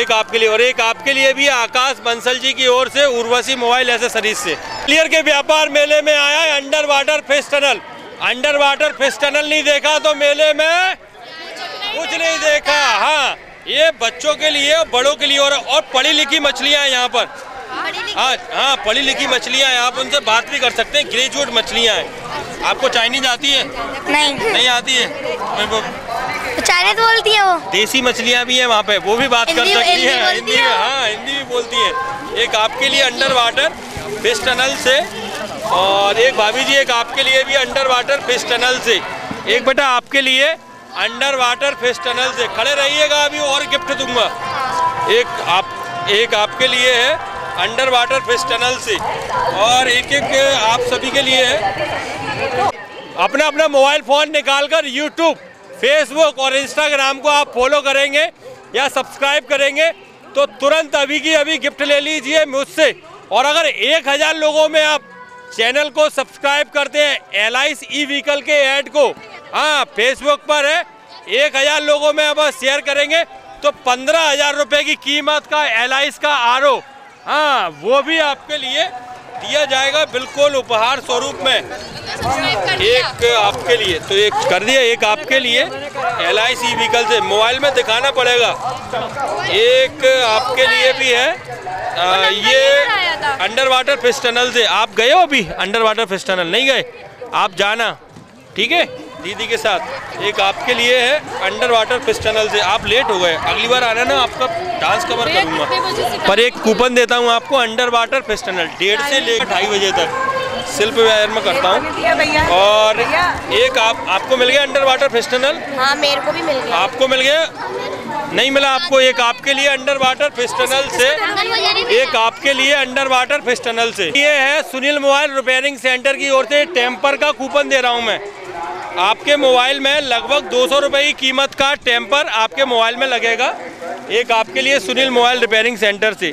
एक आपके लिए और एक आपके लिए भी आकाश बंसल जी की ओर से उर्वशी मोबाइल ऐसे एसेसरीज से। क्लियर के व्यापार मेले में आया है underwater fish tunnel underwater fish tunnel नहीं देखा तो मेले में कुछ नहीं देखा। हाँ ये बच्चों के लिए बड़ों के लिए और, और पढ़ी लिखी मछलियाँ हैं यहाँ पर। हाँ हाँ पढ़ी लिखी मछलियाँ हैं आप उनसे बात भी कर सकते हैं ग्रेजुएट मछलियाँ हैं। आपको चाइनीज़ आती है? नहीं। नहीं आती है? मैं वो चाइनीज़ बोलती है वो? देसी मछलियाँ भी हैं वहाँ पे वो भी बात कर सकती हैं। हिंदी है में हाँ हिंदी भी बोलती है। एक आपके लिए अंडर वाटर फ़िश टनल से और एक भाभी जी एक आपके लिए भी अंडर वाटर फ़िश टनल से। एक बेटा आपके लिए अंडर वाटर फ़िश टनल से। खड़े रहिएगा अभी और गिफ्ट दूँगा। एक आप एक आपके लिए है अंडर वाटर फ़िश टनल से। और एक एक आप सभी के लिए है अपना अपना मोबाइल फ़ोन निकालकर यूट्यूब फेसबुक और इंस्टाग्राम को आप फॉलो करेंगे या सब्सक्राइब करेंगे तो तुरंत अभी की अभी गिफ्ट ले लीजिए मुझसे। और अगर एक हज़ार लोगों में आप चैनल को सब्सक्राइब करते हैं एल ई व्हीकल के ऐड को हाँ फेसबुक पर है, एक हज़ार लोगों में अब शेयर करेंगे तो पंद्रह हज़ार रुपये की कीमत का एल का आरओ हाँ वो भी आपके लिए दिया जाएगा बिल्कुल उपहार स्वरूप में। एक आपके लिए तो एक कर दिया एक आपके लिए। एल आई सी व्हीकल से मोबाइल में दिखाना पड़ेगा। एक आपके लिए भी है। आ, ये अंडर वाटर फ़िश टनल से आप गए हो अभी? अंडर वाटर फ़िश टनल नहीं गए? आप जाना ठीक है? दीदी के साथ। एक आपके लिए है अंडर वाटर पिस्टनल टनल से। आप लेट हो गए। अगली बार आना ना आपका डांस कवर करूँगा। पर एक कूपन देता हूँ आपको अंडर वाटर पिस्टनल टनल डेढ़ से लेकर ढाई बजे तक। शिल्प व्यायाम में करता हूँ। और एक आप आपको मिल गया अंडर वाटर फ़िश टनल हाँ मेरे को भी मिल गया। आपको मिल गया? नहीं मिला आपको एक आपके लिए अंडर वाटर फ़िश टनल से? एक आपके लिए अंडर वाटर फ़िश टनल से। ये है सुनील मोबाइल रिपेयरिंग सेंटर की ओर से टेम्पर का कूपन दे रहा हूँ मैं। आपके मोबाइल में लगभग दो सौ की कीमत का टेम्पर आपके मोबाइल में लगेगा। एक आपके लिए सुनील मोबाइल रिपेयरिंग सेंटर से।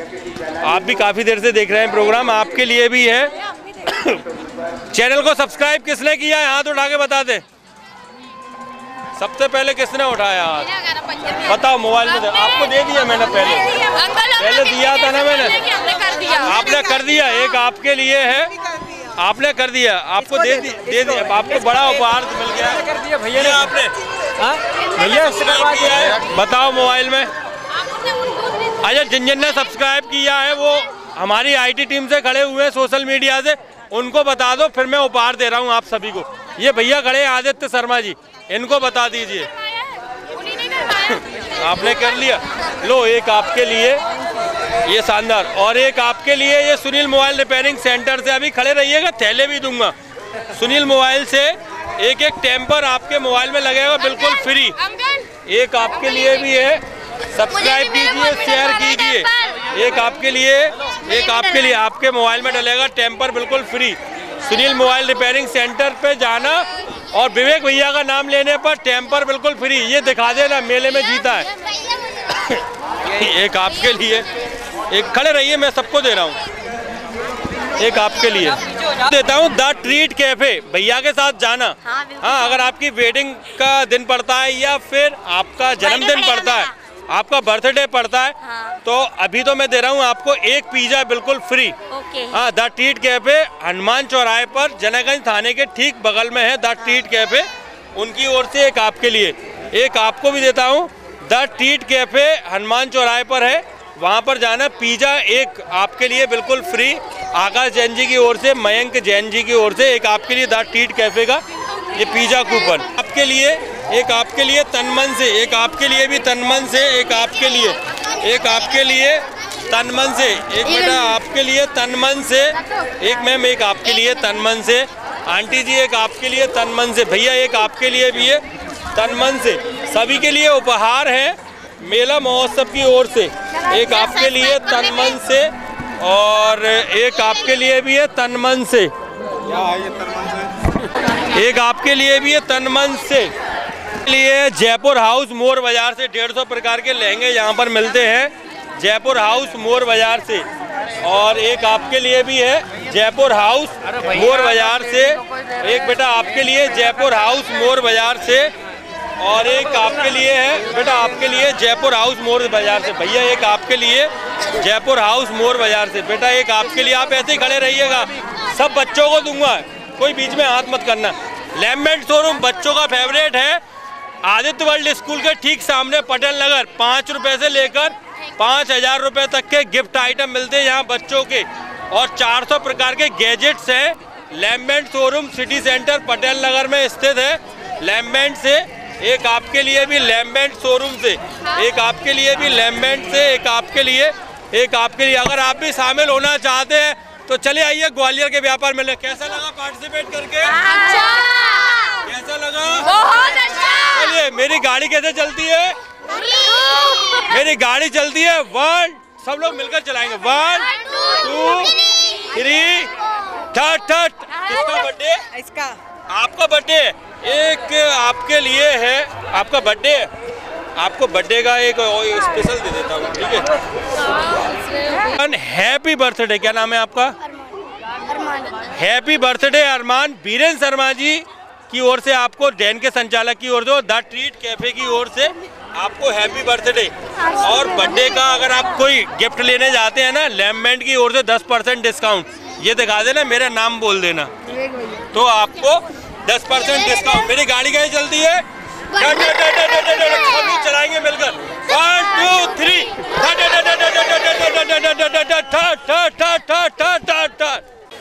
आप भी काफ़ी देर से देख रहे हैं प्रोग्राम। आपके लिए भी है। चैनल को सब्सक्राइब किसने किया है? हाथ उठा के बता दे। सबसे पहले किसने उठाया हाथ? बताओ मोबाइल में आपको दे दिया मैंने पहले। पहले दिया था ना मैंने। आपने कर दिया एक आपके लिए है। आपने कर दिया आपको दे दी दे दिया। आपको बड़ा उपहार मिल गया। कर दिया भैया ने। आपने भैया किया है। बताओ मोबाइल में। अच्छा जिन जिन ने सब्सक्राइब किया है वो हमारी आईटी टीम से खड़े हुए हैं सोशल मीडिया से। उनको बता दो फिर मैं उपहार दे रहा हूँ आप सभी को। ये भैया खड़े हैं आदित्य शर्मा जी इनको बता दीजिए। आपने कर लिया। लो एक आपके लिए ये शानदार। और एक आपके लिए ये सुनील मोबाइल रिपेयरिंग सेंटर से अभी खड़े रहिएगा थैले भी दूँगा। सुनील मोबाइल से एक एक टेम्पर आपके मोबाइल में लगेगा बिल्कुल फ्री। एक आपके लिए भी है सब्सक्राइब कीजिए शेयर कीजिए। एक आपके लिए एक आपके लिए आपके मोबाइल में डलेगा टेम्पर बिल्कुल free. Sunil mobile repairing centre पे जाना और विवेक भैया का नाम लेने पर टेम्पर बिल्कुल फ्री। ये दिखा देना मेले में जीता है। एक आपके लिए एक खड़े रहिए मैं सबको दे रहा हूँ। एक आपके लिए। देता हूँ द ट्रीट कैफ़े भैया के साथ जाना। हाँ, हाँ अगर आपकी वेडिंग का दिन पड़ता है या फिर आपका जन्मदिन पड़ता है। आपका बर्थडे पड़ता है हाँ। तो अभी तो मैं दे रहा हूँ आपको एक पिज्जा बिल्कुल फ्री। हाँ द ट्रीट कैफ़े हनुमान चौराहे पर जनागंज थाने के ठीक बगल में है द ट्रीट कैफ़े उनकी ओर से एक आपके लिए एक आपको भी देता हूँ। द ट्रीट कैफ़े हनुमान चौराहे पर है। वहाँ पर जाना, पिज्जा एक आपके लिए बिल्कुल फ्री। आकाश जैन जी की ओर से, मयंक जैन जी की ओर से एक आपके लिए द ट्रीट कैफ़े का ये पिज्जा कूपन। आपके लिए, एक आपके लिए तनमन से, एक आपके लिए भी तनमन से, एक आपके लिए, एक आपके लिए तनमन से, एक बेटा आपके लिए तनमन से, एक मैम, एक आपके लिए तनमन से, आंटी जी एक आपके लिए तनमन से, भैया एक आपके लिए भी है तनमन से। सभी के लिए उपहार है। मेला महोत्सव की ओर से। एक आपके लिए तन मन से और एक आपके लिए भी है तन मन से? एक आपके लिए भी है तन मन से। लिए जयपुर हाउस मोर बाज़ार से। डेढ़ सौ प्रकार के लहंगे यहाँ पर मिलते हैं जयपुर हाउस मोर बाज़ार से। और एक आपके लिए भी है जयपुर हाउस मोर बाज़ार से। एक बेटा आपके लिए जयपुर हाउस मोर बाज़ार से। और एक आपके लिए है, बेटा आपके लिए जयपुर हाउस मोर बाज़ार से। भैया, एक आपके लिए जयपुर हाउस मोर बाज़ार से। बेटा, एक आपके लिए आप ऐसे ही खड़े रहिएगा। सब बच्चों को दूँगा। कोई बीच में हाथ मत करना। लैम्बेंट शोरूम बच्चों का फेवरेट है। आदित्य वर्ल्ड स्कूल के ठीक सामने पटेल नगर। पाँच रुपए से लेकर पाँच हज़ार रुपए तक के गिफ्ट आइटम मिलते हैं यहाँ बच्चों के। और 400 प्रकार के गैजेट्स हैं। Lambent showroom city centre Patel Nagar में स्थित है। लैम्बेंट से एक आपके लिए भी लैम्बेंट शोरूम से एक आपके लिए भी लैम्बेंट से एक आपके लिए एक आपके लिए। अगर आप भी शामिल होना चाहते हैं तो चले आइए ग्वालियर के व्यापार मेले। कैसा लगा पार्टिसिपेट करके? अच्छा। कैसा लगा? बहुत अच्छा। चलिए मेरी गाड़ी कैसे चलती है? मेरी गाड़ी चलती है वन सब लोग मिलकर चलाएँगे। One two three third third. किसका बर्थडे इसका। आपका बर्थडे एक आपके लिए है आपका बर्थडे है। आपको बर्थडे का एक स्पेशल दे देता हूँ ठीक है? हैप्पी बर्थडे क्या नाम है आपका? Happy birthday Arman. Biren Sharma ji की ओर से आपको डैन के संचालक की ओर से द ट्रीट कैफ़े की ओर से आपको हैप्पी बर्थडे और बर्थडे का अगर आप कोई गिफ्ट लेने जाते हैं ना लैम्बेंट की ओर से 10 परसेंट डिस्काउंट ये दिखा देना मेरा नाम बोल देना। तो आपको 10 परसेंट डिस्काउंट मेरी गाड़ी कहीं चलती है लोग चलाएँगे मिलकर वन टू थ्री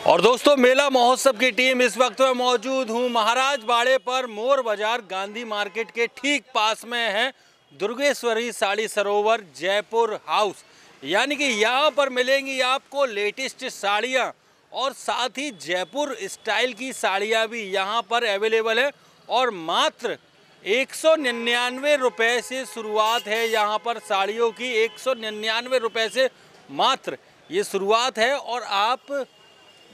और दोस्तों मेला महोत्सव की टीम इस वक्त मैं मौजूद हूँ महाराज बाड़े पर मोर बाज़ार गांधी मार्केट के ठीक पास में है दुर्गेश्वरी साड़ी सरोवर जयपुर हाउस यानी कि यहाँ पर मिलेंगी आपको लेटेस्ट साड़ियाँ और साथ ही जयपुर स्टाइल की साड़ियाँ भी यहाँ पर अवेलेबल है और मात्र एक सौ निन्यानवे रुपये से शुरुआत है यहाँ पर साड़ियों की। एक सौ निन्यानवे रुपये से मात्र ये शुरुआत है और आप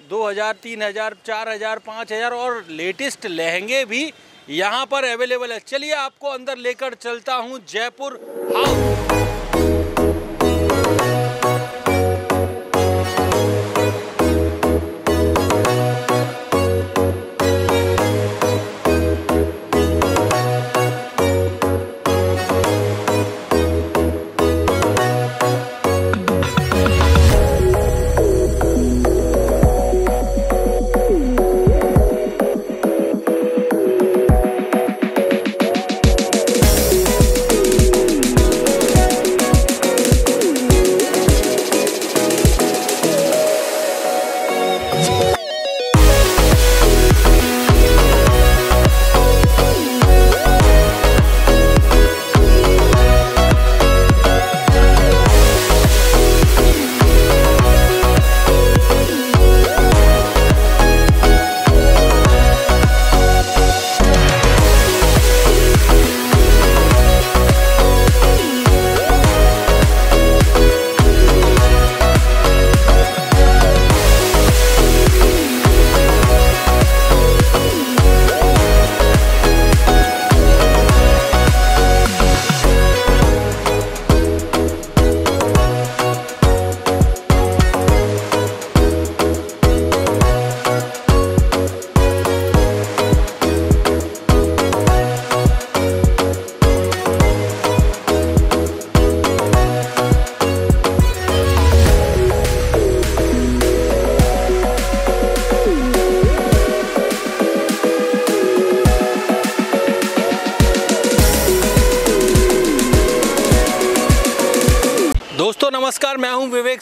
दो हज़ार, तीन हज़ार, चार हज़ार, पाँच हज़ार और लेटेस्ट लहंगे भी यहाँ पर अवेलेबल है। चलिए आपको अंदर लेकर चलता हूँ जयपुर हाउस।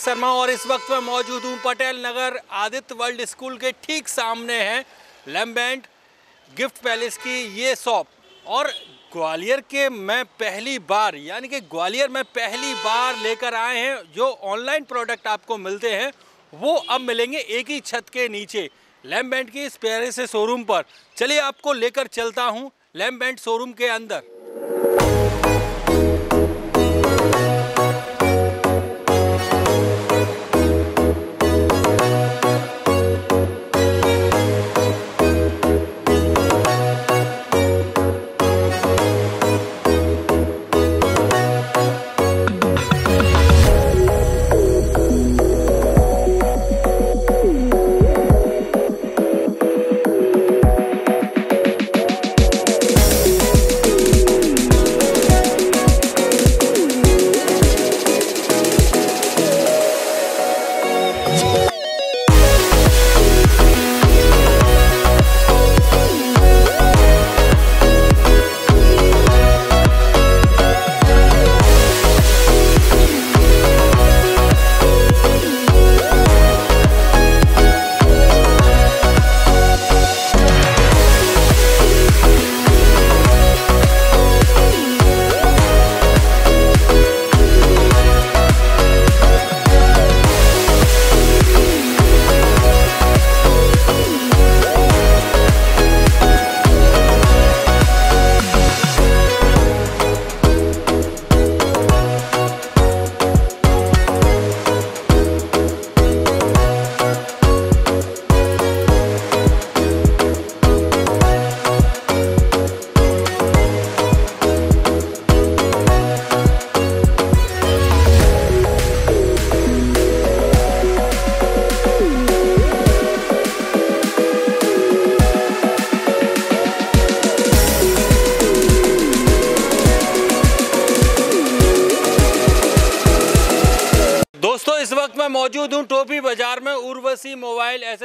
शर्मा और इस वक्त मैं मौजूद हूँ पटेल नगर, आदित्य वर्ल्ड स्कूल के ठीक सामने है लैम्बेंट गिफ्ट पैलेस की ये शॉप। और ग्वालियर के मैं पहली बार, यानी कि ग्वालियर में पहली बार लेकर आए हैं, जो ऑनलाइन प्रोडक्ट आपको मिलते हैं, वो अब मिलेंगे एक ही छत के नीचे लैम्बेंट की इस प्यारे से शोरूम पर। चलिए आपको लेकर चलता हूँ लैम्बेंट शोरूम के अंदर।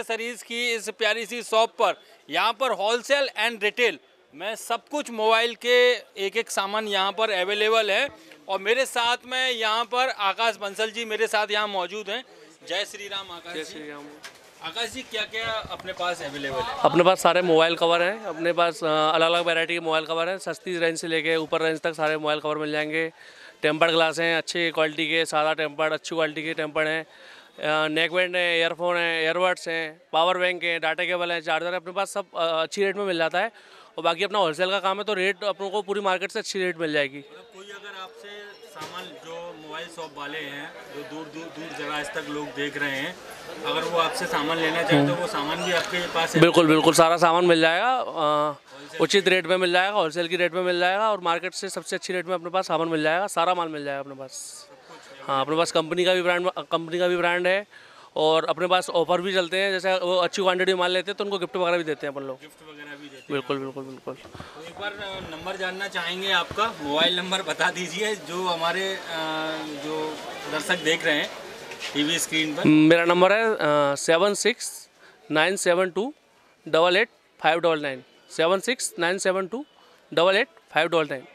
एसेसरीज की इस प्यारी सी शॉप पर। यहाँ पर होलसेल एंड रिटेल में सब कुछ मोबाइल के एक एक सामान यहाँ पर अवेलेबल है। और मेरे साथ में यहाँ पर आकाश बंसल जी मेरे साथ यहाँ मौजूद हैं। जय श्री राम आकाश जय श्री राम। आकाश जी क्या क्या अपने पास अवेलेबल है? अपने पास सारे मोबाइल कवर हैं। अपने पास अलग अलग वैरायटी के मोबाइल कवर हैं। सस्ती रेंज से लेके ऊपर रेंज तक सारे मोबाइल कवर मिल जाएँगे। टेम्पर्ड ग्लास हैं अच्छी क्वालिटी के सादा टेम्पर्ड अच्छी क्वालिटी के टेम्पर्ड हैं। नेक बैंड है ईयरफोन है ईयरबड्स हैं पावर बैंक है डाटा केबल है चार्जर है अपने पास सब अच्छी रेट में मिल जाता है। और बाकी अपना होलसेल का काम है तो रेट अपनों को पूरी मार्केट से अच्छी रेट मिल जाएगी। मतलब कोई अगर आपसे सामान जो मोबाइल शॉप वाले हैं जो दूर दूर दूर जगह तक लोग देख रहे हैं अगर वो आपसे सामान लेना चाहे तो वो सामान भी आपके पास है। बिल्कुल बिल्कुल सारा सामान मिल जाएगा उचित रेट में मिल जाएगा होलसेल की रेट में मिल जाएगा और मार्केट से सबसे अच्छी रेट में अपने पास सामान मिल जाएगा सारा माल मिल जाएगा अपने पास। हाँ अपने पास कंपनी का भी ब्रांड कंपनी का भी ब्रांड है और अपने पास ऑफ़र भी चलते हैं। जैसे वो अच्छी क्वांटिटी माल लेते हैं तो उनको गिफ्ट वगैरह भी देते हैं अपन लोग। गिफ्ट वगैरह भी देते बिल्कुल बिल्कुल बिल्कुल। तो एक बार नंबर जानना चाहेंगे आपका। मोबाइल नंबर बता दीजिए जो हमारे जो दर्शक देख रहे हैं टीवी स्क्रीन पर। मेरा नंबर है seven six nine seven two double eight five double nine seven six nine seven two double eight five double nine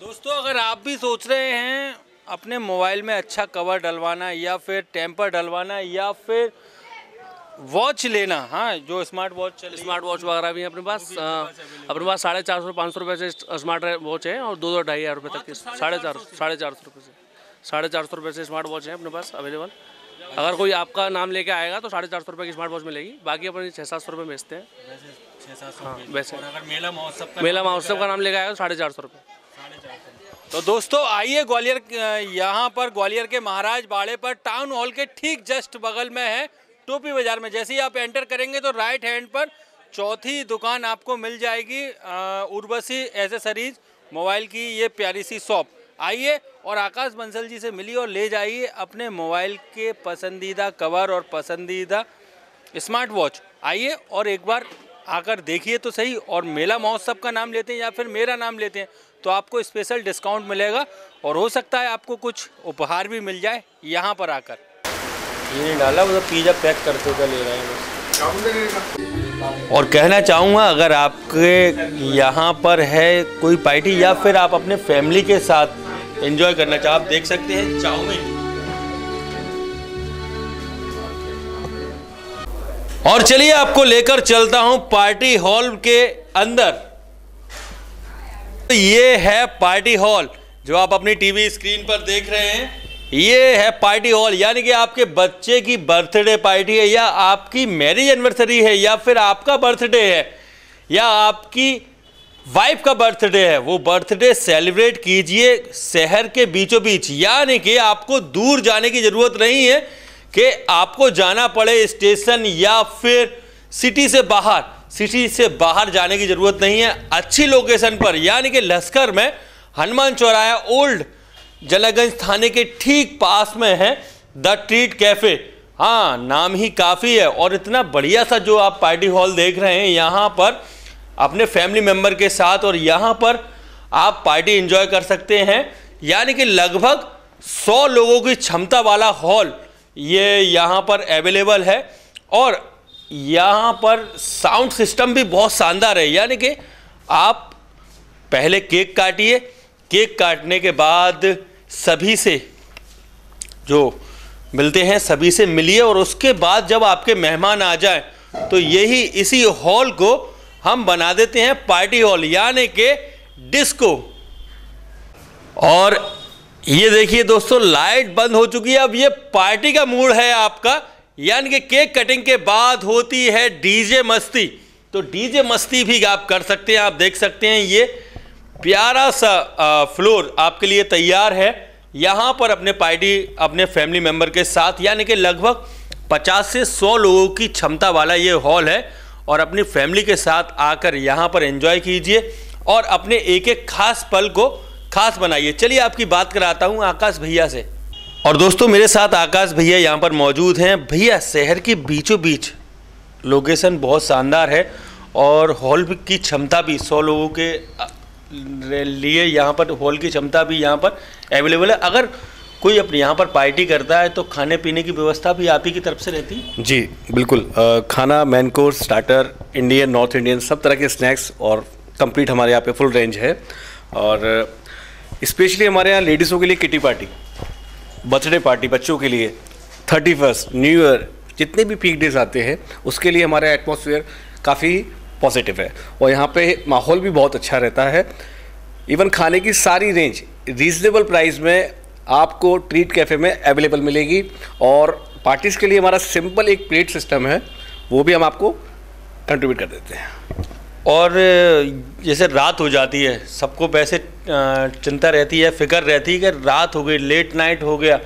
दोस्तों अगर आप भी सोच रहे हैं अपने मोबाइल में अच्छा कवर डलवाना या फिर टेम्पर डलवाना या फिर वॉच लेना। हाँ जो स्मार्ट वॉच चल स्मार्ट वॉच वगैरह भी है अपने पास अपने पास साढ़े चार सौ पाँच सौ रुपये से स्मार्ट वॉच है और दो दो ढाई हज़ार रुपये तक की साढ़े चार साढ़े चार सौ रुपये से साढ़े चार सौ रुपये से स्मार्ट वॉच है अपने पास अवेलेबल अगर कोई आपका नाम लेके आएगा तो साढ़े चार सौ रुपये की स्मार्ट वॉच मिलेगी बाकी अपन छः सात सौ रुपये बेचते हैं। छः सात सौ हाँ वैसे। अगर मेला महोत्सव मेला महोत्सव का नाम लेके आएगा तो साढ़े चार सौ रुपये तो दोस्तों, आइए ग्वालियर यहाँ पर ग्वालियर के महाराज बाड़े पर टाउन हॉल के ठीक जस्ट बगल में है, टोपी बाज़ार में। जैसे ही आप एंटर करेंगे तो राइट हैंड पर चौथी दुकान आपको मिल जाएगी उर्वशी एसेसरीज मोबाइल की ये प्यारी सी शॉप आइए और आकाश बंसल जी से मिलिए और ले जाइए अपने मोबाइल के पसंदीदा कवर और पसंदीदा स्मार्ट वॉच आइए और एक बार आकर देखिए तो सही, और मेला महोत्सव का नाम लेते हैं या फिर मेरा नाम लेते हैं। तो आपको स्पेशल डिस्काउंट मिलेगा और हो सकता है आपको कुछ उपहार भी मिल जाए यहाँ पर आकर। ये नहीं डाला वो पिज़्ज़ा पैक करते हुए ले रहे हैं और कहना चाहूँगा अगर आपके यहाँ पर है कोई पार्टी या फिर आप अपने फैमिली के साथ एंजॉय करना चाहो आप देख सकते हैं चाउमीन। और चलिए आपको लेकर चलता हूँ पार्टी हॉल के अंदर। तो ये है पार्टी हॉल, जो आप अपनी टीवी स्क्रीन पर देख रहे हैं। ये है पार्टी हॉल, यानी कि आपके बच्चे की बर्थडे पार्टी है, या आपकी मैरिज एनिवर्सरी है, या फिर आपका बर्थडे है, या आपकी वाइफ का बर्थडे है। वो बर्थडे सेलिब्रेट कीजिए शहर के बीचों बीच यानी कि आपको दूर जाने की ज़रूरत नहीं है कि आपको जाना पड़े स्टेशन या फिर सिटी से बाहर। सिटी से बाहर जाने की ज़रूरत नहीं है। अच्छी लोकेशन पर, यानी कि लश्कर में हनुमान चौराया ओल्ड जलागंज थाने के ठीक पास में है द ट्रीट कैफ़े। हाँ नाम ही काफ़ी है और इतना बढ़िया सा जो आप पार्टी हॉल देख रहे हैं, यहाँ पर अपने फैमिली मेंबर के साथ और यहाँ पर आप पार्टी एंजॉय कर सकते हैं। यानी कि लगभग 100 लोगों की क्षमता वाला हॉल ये यहाँ पर अवेलेबल है और यहाँ पर साउंड सिस्टम भी बहुत शानदार है। यानी कि आप पहले केक काटिए, केक काटने के बाद सभी से जो मिलते हैं, सभी से मिलिए और उसके बाद जब आपके मेहमान आ जाए तो यही इसी हॉल को हम बना देते हैं, पार्टी हॉल, यानी कि डिस्को। और ये देखिए दोस्तों, लाइट बंद हो चुकी है। अब ये पार्टी का मूड है आपका। यानी कि केक कटिंग के बाद होती है डीजे मस्ती। तो डीजे मस्ती भी आप कर सकते हैं, आप देख सकते हैं, ये प्यारा सा फ्लोर आपके लिए तैयार है। यहाँ पर अपने पार्टी, अपने फैमिली मेंबर के साथ, यानी कि लगभग 50 से 100 लोगों की क्षमता वाला ये हॉल है। और अपनी फैमिली के साथ आकर यहाँ पर एंजॉय कीजिए और अपने एक एक खास पल को खास बनाइए। चलिए आपकी बात कराता हूँ आकाश भैया से। और दोस्तों मेरे साथ आकाश भैया यहाँ पर मौजूद हैं। भैया शहर के बीचों बीच लोकेशन बहुत शानदार है और हॉल की क्षमता भी सौ लोगों के लिए यहाँ पर हॉल की क्षमता भी यहाँ पर अवेलेबल है। अगर कोई अपने यहाँ पर पार्टी करता है तो खाने पीने की व्यवस्था भी आप ही की तरफ़ से रहती है। जी बिल्कुल। अ, खाना main course starter Indian north Indian सब तरह के स्नैक्स और कंप्लीट हमारे यहाँ पे फुल रेंज है। और स्पेशली हमारे यहाँ लेडीज़ों के लिए किटी पार्टी। बर्थडे पार्टी बच्चों के लिए थर्टी फ़र्स्ट न्यू ईयर जितने भी पीक डेज़ आते हैं, उसके लिए हमारा एटमोसफियर काफ़ी पॉजिटिव है। और यहाँ पे माहौल भी बहुत अच्छा रहता है। इवन खाने की सारी रेंज रीजनेबल प्राइस में आपको ट्रीट कैफ़े में अवेलेबल मिलेगी। और पार्टीज़ के लिए हमारा सिंपल एक प्लेट सिस्टम है, वो भी हम आपको कंट्रीब्यूट कर देते हैं। और जैसे रात हो जाती है, सबको वैसे चिंता रहती है, फ़िक्र रहती है कि रात हो गई, लेट नाइट हो गया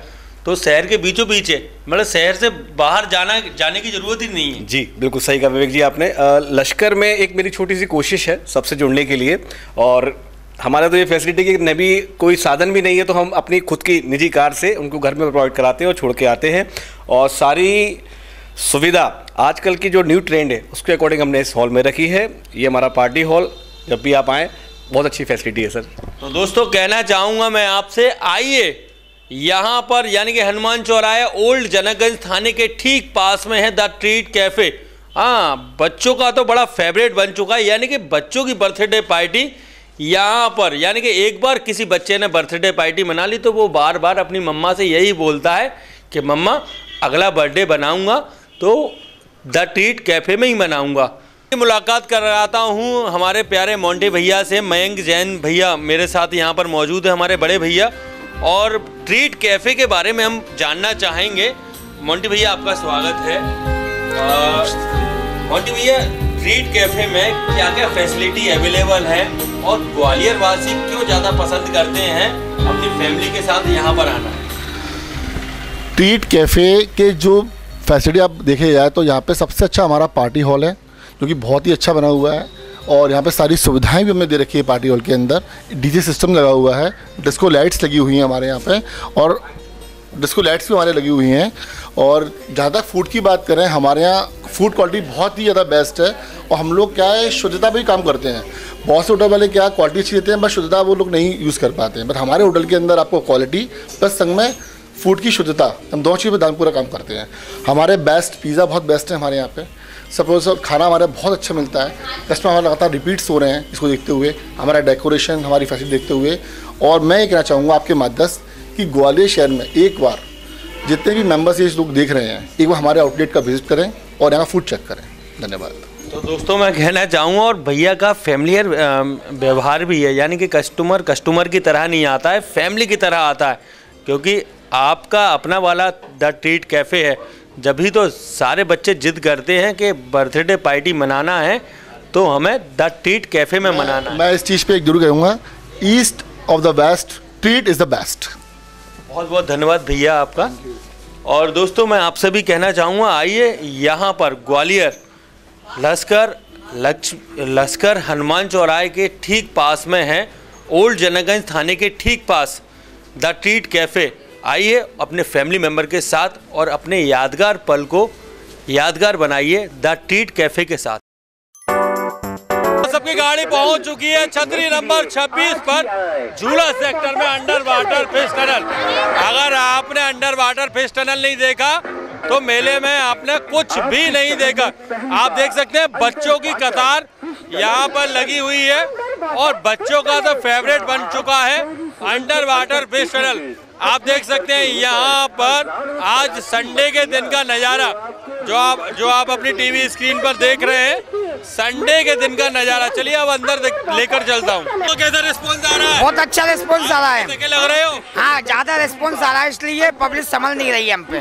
तो शहर के बीचों बीच है। मतलब शहर से बाहर जाना, जाने की ज़रूरत ही नहीं है। जी, बिल्कुल सही कहा विवेक जी आपने। लश्कर में एक मेरी छोटी सी कोशिश है सबसे जुड़ने के लिए, और हमारा तो ये फैसिलिटी कि नबी कोई साधन भी नहीं है तो हम अपनी खुद की निजी कार से उनको घर में प्रोवाइड कराते हैं और छोड़ के आते हैं। और सारी सुविधा आजकल की जो न्यू ट्रेंड है, उसके अकॉर्डिंग हमने इस हॉल में रखी है। ये हमारा पार्टी हॉल जब भी आप आएँ, बहुत अच्छी फैसिलिटी है सर तो दोस्तों, कहना चाहूँगा मैं आपसे, आइए, यहाँ पर यानी कि हनुमान चौराहे, ओल्ड जनकगंज थाने के ठीक पास में है द ट्रीट कैफ़े। हाँ बच्चों का तो बड़ा फेवरेट बन चुका है, यानी कि बच्चों की बर्थडे पार्टी यहाँ पर, यानी कि एक बार किसी बच्चे ने बर्थडे पार्टी मना ली तो वो बार बार अपनी मम्मा से यही बोलता है कि, मम्मा, अगला बर्थडे बनाऊँगा। तो द ट्रीट कैफ़े में ही मनाऊँगा। मुलाकात कर रहा हूँ हमारे प्यारे मोंटे भैया से, मयंक जैन भैया मेरे साथ यहाँ पर मौजूद है हमारे बड़े भैया। और ट्रीट कैफ़े के बारे में हम जानना चाहेंगे। मोंटी भैया, आपका स्वागत है। मोंटी भैया, ट्रीट कैफ़े में क्या क्या फैसिलिटी अवेलेबल है? और ग्वालियर वासी क्यों ज़्यादा पसंद करते हैं? अपनी फैमिली के साथ यहाँ पर आना। ट्रीट कैफ़े के जो फैसिलिटी आप देखे जाए तो यहाँ पे सबसे अच्छा हमारा पार्टी हॉल है, जो कि बहुत ही अच्छा बना हुआ है। और यहाँ पे सारी सुविधाएँ भी हमने दे रखी है पार्टी हॉल के अंदर। डीजे सिस्टम लगा हुआ है, डिस्को लाइट्स लगी हुई हैं हमारे यहाँ पे, और डिस्को लाइट्स भी हमारे लगी हुई हैं। और जहाँ तक फ़ूड की बात करें, हमारे यहाँ फ़ूड क्वालिटी बहुत ही ज़्यादा बेस्ट है, और हम लोग क्या है, शुद्धता भी काम करते हैं। बहुत से होटल वाले क्या क्वालिटी अच्छी देते हैं, बस शुद्धता वो लोग नहीं यूज़ कर पाते हैं। बट हमारे होटल के अंदर आपको क्वालिटी प्लस संग में फ़ूड की शुद्धता, हम दोनों चीज़ पर दान पूरा काम करते हैं। हमारे बेस्ट पिज़्ज़ा बहुत बेस्ट है हमारे यहाँ पे। सपोज़ खाना हमारा बहुत अच्छा मिलता है। कस्टमर हमारे लगातार रिपीट्स हो रहे हैं इसको देखते हुए, हमारा डेकोरेशन हमारी फैसिलिटी देखते हुए। और मैं ये कहना चाहूँगा आपके माध्यम कि ग्वालियर शहर में एक बार जितने भी मेंबर्स ये लोग देख रहे हैं, एक बार हमारे आउटलेट का विज़िट करें और यहाँ फ़ूड चेक करें। धन्यवाद। तो दोस्तों, मैं कहना चाहूँगा और भैया का फैमिलियर व्यवहार भी है। यानी कि कस्टमर कस्टमर की तरह नहीं आता है फैमिली की तरह आता है। क्योंकि आपका अपना वाला द ट्रीट कैफ़े है। जब भी तो सारे बच्चे जिद करते हैं कि बर्थडे पार्टी मनाना है तो हमें द ट्रीट कैफ़े में मनाना है। मैं इस चीज़ पे एक ज़रूर कहूँगा east of the best treat is the best. बहुत बहुत धन्यवाद भैया आपका। और दोस्तों मैं आपसे भी कहना चाहूँगा आइए यहाँ पर ग्वालियर लश्कर लक्ष लश्कर हनुमान चौराहे के ठीक पास में है ओल्ड जनकगंज थाने के ठीक पास द ट्रीट कैफ़े। आइए अपने फैमिली मेंबर के साथ और अपने यादगार पल को यादगार बनाइए द ट्रीट कैफ़े के साथ। सबकी गाड़ी पहुँच चुकी है छतरी नंबर 26 पर। झूला सेक्टर में अंडर वाटर फ़िश टनल अगर आपने अंडर वाटर फ़िश टनल नहीं देखा तो मेले में आपने कुछ भी नहीं देखा। आप देख सकते हैं बच्चों की कतार यहाँ पर लगी हुई है और बच्चों का तो फेवरेट बन चुका है अंडर वाटर फ़िश टनल आप देख सकते हैं यहाँ पर आज संडे के दिन का नज़ारा जो आप जो आप अपनी टीवी स्क्रीन पर देख रहे हैं संडे के दिन का नज़ारा। चलिए अब अंदर लेकर चलता हूँ। तो कैसा रिस्पॉन्स आ रहा है? बहुत अच्छा रिस्पॉन्स आ रहा है। लग रहे हो? हाँ ज़्यादा रिस्पॉन्स आ रहा है इसलिए पब्लिक समझ नहीं रही है हम पे।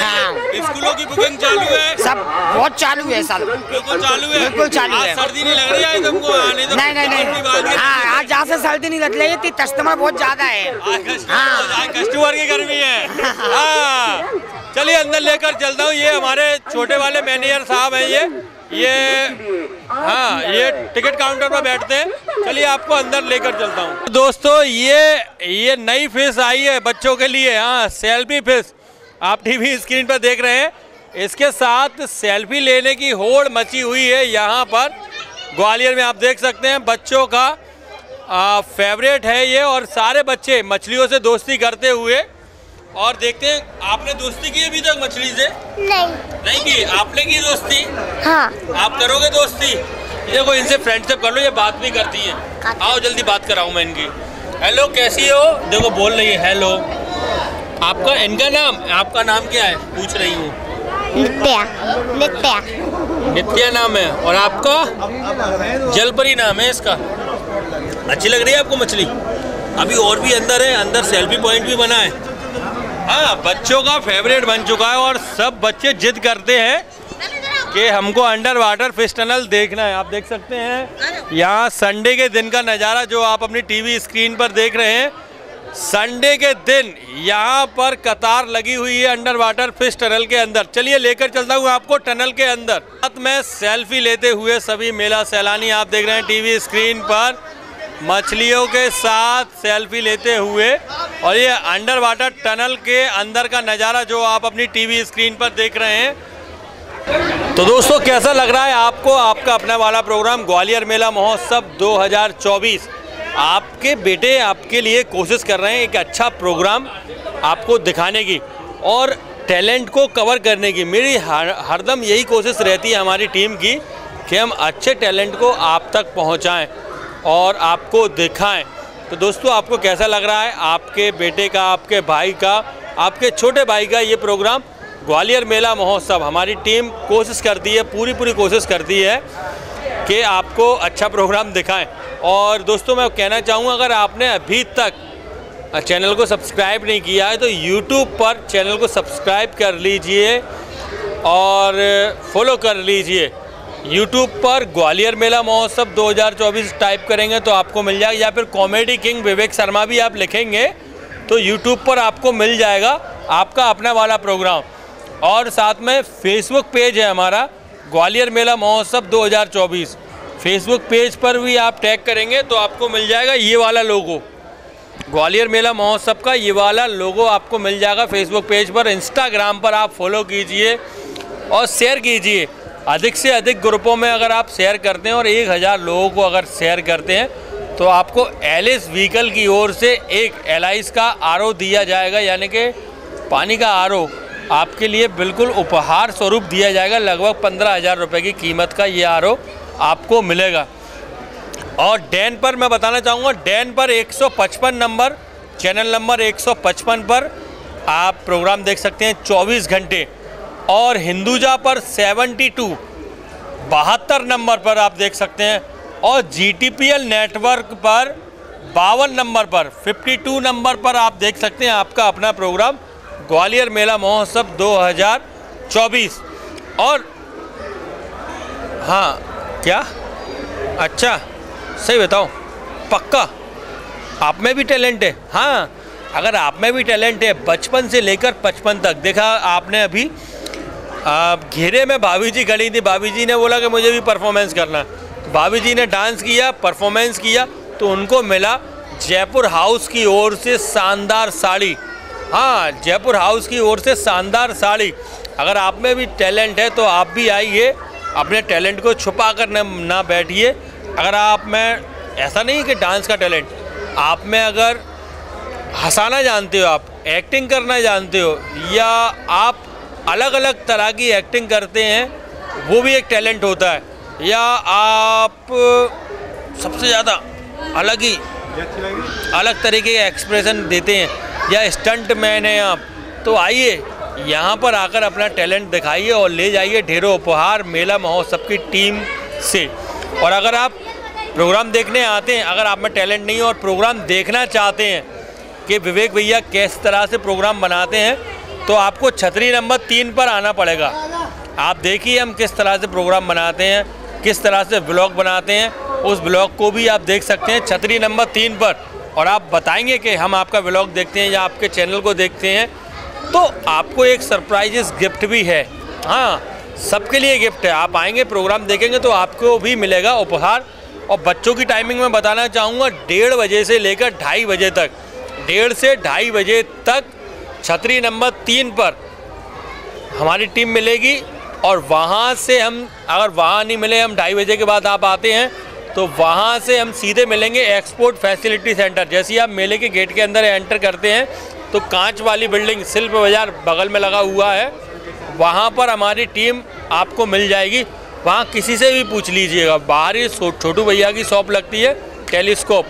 हाँ। स्कूलों की बुकिंग चालू है? सब बहुत चालू है सर बिल्कुल चालू है। बिल्कुल चालू है। सर्दी नहीं लग रही है तुमको? तो नहीं नहीं नहीं। हाँ। आज जहाँ से सर्दी नहीं लग रही थी कस्टमर बहुत ज़्यादा है। हाँ कस्टमर की गर्मी है। हाँ। चलिए, अंदर लेकर चलता हूँ। ये हमारे छोटे वाले मैनेजर साहब हैं ये। ये हाँ ये टिकट काउंटर पर बैठते हैं। चलिए, आपको अंदर लेकर चलता हूँ। दोस्तों, ये ये नई फ़िश आई है बच्चों के लिए। हाँ सेल्फी फ़िश आप टीवी स्क्रीन पर देख रहे हैं। इसके साथ सेल्फी लेने की होड़ मची हुई है यहाँ पर। ग्वालियर में आप देख सकते हैं बच्चों का। फेवरेट है ये और सारे बच्चे मछलियों से दोस्ती करते हुए। और देखते हैं आपने दोस्ती की अभी तक मछली से? नहीं। नहीं की? आपने की दोस्ती? हाँ। आप करोगे दोस्ती? देखो इनसे फ्रेंडशिप कर लो ये बात भी करती है। आओ जल्दी बात कराऊं मैं इनकी। हेलो कैसी हो? देखो बोल रही है हेलो आपका इनका नाम? आपका नाम क्या है? पूछ रही हूँ। नित्या। नित्या। नित्या नाम है। और आपका? जलपरी नाम है इसका। अच्छी लग रही है आपको मछली? अभी और भी अंदर है, अंदर सेल्फी पॉइंट भी बना है। हाँ बच्चों का फेवरेट बन चुका है और सब बच्चे जिद करते हैं कि हमको अंडर वाटर फ़िश टनल देखना है। आप देख सकते हैं, यहाँ संडे के दिन का नज़ारा जो आप अपनी टीवी स्क्रीन पर देख रहे हैं। संडे के दिन यहाँ पर कतार लगी हुई है अंडर वाटर फ़िश टनल के अंदर। चलिए, लेकर चलता हूँ आपको टनल के अंदर। साथ में सेल्फी लेते हुए सभी मेला सैलानी आप देख रहे हैं टीवी स्क्रीन पर। मछलियों के साथ सेल्फी लेते हुए और ये अंडर वाटर टनल के अंदर का नज़ारा जो आप अपनी टीवी स्क्रीन पर देख रहे हैं। तो दोस्तों, कैसा लग रहा है आपको आपका अपना वाला प्रोग्राम, ग्वालियर मेला महोत्सव 2024 आपके बेटे आपके लिए कोशिश कर रहे हैं एक अच्छा प्रोग्राम आपको दिखाने की और टैलेंट को कवर करने की। मेरी हर, हरदम यही कोशिश रहती है हमारी टीम की कि हम अच्छे टैलेंट को आप तक पहुंचाएँ। और आपको दिखाएँ। तो दोस्तों, आपको कैसा लग रहा है? आपके बेटे का, आपके भाई का, आपके छोटे भाई का ये प्रोग्राम? ग्वालियर मेला महोत्सव, हमारी टीम कोशिश करती है पूरी पूरी कोशिश करती है कि आपको अच्छा प्रोग्राम दिखाएँ। और दोस्तों, मैं कहना चाहूँगा, अगर आपने अभी तक चैनल को सब्सक्राइब नहीं किया है तो यूट्यूब पर चैनल को सब्सक्राइब कर लीजिए और फॉलो कर लीजिए। यूट्यूब पर ग्वालियर मेला महोत्सव 2024 टाइप करेंगे तो आपको मिल जाएगा, या फिर कॉमेडी किंग विवेक शर्मा भी आप लिखेंगे तो यूट्यूब पर आपको मिल जाएगा आपका अपना वाला प्रोग्राम और साथ में फेसबुक पेज है हमारा, ग्वालियर मेला महोत्सव 2024 फेसबुक पेज पर भी आप टैग करेंगे तो आपको मिल जाएगा ये वाला लोगो ग्वालियर मेला महोत्सव का ये वाला लोगो आपको मिल जाएगा फेसबुक पेज पर। इंस्टाग्राम पर आप फॉलो कीजिए और शेयर कीजिए। अधिक से अधिक ग्रुपों में अगर आप शेयर करते हैं और एक हज़ार लोगों को अगर शेयर करते हैं तो आपको एलिस व्हीकल की ओर से एक एलाइस का आरओ दिया जाएगा, यानी कि पानी का आरओ आपके लिए बिल्कुल उपहार स्वरूप दिया जाएगा। लगभग पंद्रह हज़ार रुपये की कीमत का ये आर आपको मिलेगा। और डैन पर मैं बताना चाहूँगा डैन पर 155 नंबर चैनल नंबर 155 पर आप प्रोग्राम देख सकते हैं 24 घंटे। और हिंदुजा पर 72 बहत्तर नंबर पर आप देख सकते हैं। और जीटीपीएल नेटवर्क पर बावन नंबर पर 52 नंबर पर आप देख सकते हैं आपका अपना प्रोग्राम ग्वालियर मेला महोत्सव 2024 और हाँ क्या? अच्छा सही बताओ पक्का? आप में भी टैलेंट है। हाँ अगर आप में भी टैलेंट है, बचपन से लेकर पचपन तक। देखा, आपने अभी घेरे में भाभी जी खड़ी थी भाभी जी ने बोला कि मुझे भी परफॉर्मेंस करना भाभी जी ने डांस किया परफॉर्मेंस किया तो उनको मिला जयपुर हाउस की ओर से शानदार साड़ी। हाँ जयपुर हाउस की ओर से शानदार साड़ी। अगर आप में भी टैलेंट है तो आप भी आइए, अपने टैलेंट को छुपा कर न, ना बैठिए। अगर आप में, ऐसा नहीं कि डांस का टैलेंट आप में अगर हंसाना जानते हो आप एक्टिंग करना जानते हो, या आप अलग अलग तरह की एक्टिंग करते हैं, वो भी एक टैलेंट होता है। या आप, सबसे ज़्यादा अलग ही, अलग तरीके के एक्सप्रेशन देते हैं, या स्टंट मैन हैं आप तो आइए, यहाँ पर आकर अपना टैलेंट दिखाइए और ले जाइए ढेरों उपहार, मेला महोत्सव की टीम से। और अगर आप प्रोग्राम देखने आते हैं, अगर आप में टैलेंट नहीं है और प्रोग्राम देखना चाहते हैं कि विवेक भैया किस तरह से प्रोग्राम बनाते हैं तो आपको छतरी नंबर तीन पर आना पड़ेगा। आप देखिए हम किस तरह से प्रोग्राम बनाते हैं, किस तरह से ब्लॉग बनाते हैं। उस ब्लॉग को भी आप देख सकते हैं, छतरी नंबर तीन पर। और आप बताएँगे कि हम आपका ब्लॉग देखते हैं या आपके चैनल को देखते हैं। तो आपको एक सरप्राइजेस गिफ्ट भी है। हाँ सबके लिए गिफ्ट है। आप आएँगे, प्रोग्राम देखेंगे तो आपको भी मिलेगा उपहार। और बच्चों की टाइमिंग में बताना चाहूँगा, डेढ़ बजे से लेकर ढाई बजे तक, डेढ़ से ढाई बजे तक छतरी नंबर तीन पर हमारी टीम मिलेगी और वहाँ से हम, अगर वहाँ नहीं मिले, हम ढाई बजे के बाद आप आते हैं तो वहाँ से हम सीधे मिलेंगे एक्सपोर्ट फैसिलिटी सेंटर जैसे ही आप मेले के गेट के अंदर एंटर करते हैं तो कांच वाली बिल्डिंग शिल्प बाज़ार बगल में लगा हुआ है। वहाँ पर हमारी टीम आपको मिल जाएगी। वहाँ किसी से भी पूछ लीजिएगा। बाहर ही छोटू भैया की शॉप लगती है, टेलीस्कोप।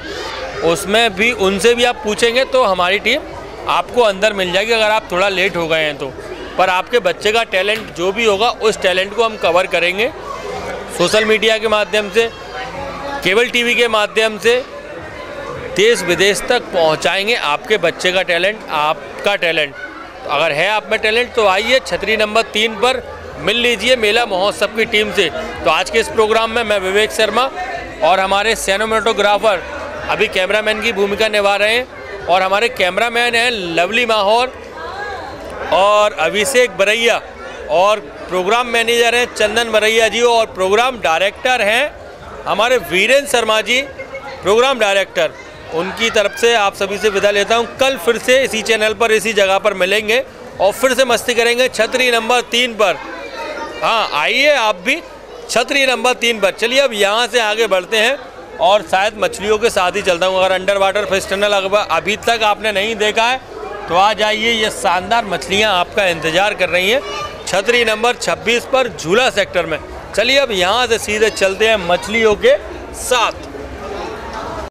उसमें भी, उनसे भी आप पूछेंगे तो हमारी टीम आपको अंदर मिल जाएगी अगर आप थोड़ा लेट हो गए हैं तो। पर आपके बच्चे का टैलेंट जो भी होगा, उस टैलेंट को हम कवर करेंगे। सोशल मीडिया के माध्यम से, केबल टीवी के माध्यम से देश विदेश तक पहुंचाएँगे आपके बच्चे का टैलेंट आपका टैलेंट अगर है आप में टैलेंट तो आइए छतरी नंबर तीन पर मिल लीजिए मेला महोत्सव की टीम से। तो आज के इस प्रोग्राम में मैं विवेक शर्मा और हमारे सैनोमेटोग्राफर अभी कैमरामैन की भूमिका निभा रहे हैं। और हमारे कैमरामैन हैं लवली माहौर और अभिषेक बरैया और प्रोग्राम मैनेजर हैं चंदन बरैया जी और प्रोग्राम डायरेक्टर हैं हमारे वीरेंद्र शर्मा जी, प्रोग्राम डायरेक्टर। उनकी तरफ़ से आप सभी से विदा लेता हूँ। कल फिर से इसी चैनल पर, इसी जगह पर मिलेंगे और फिर से मस्ती करेंगे छतरी नंबर तीन पर। हाँ आइए आप भी छतरी नंबर तीन पर। चलिए अब यहाँ से आगे बढ़ते हैं। और शायद मछलियों के साथ ही चलता हूँ। अगर अंडर वाटर फ़िश टनल अभी तक आपने नहीं देखा है तो आ जाइए, ये शानदार मछलियाँ आपका इंतज़ार कर रही हैं। छतरी नंबर 26 पर झूला सेक्टर में। चलिए अब यहाँ से सीधे चलते हैं मछलियों के साथ।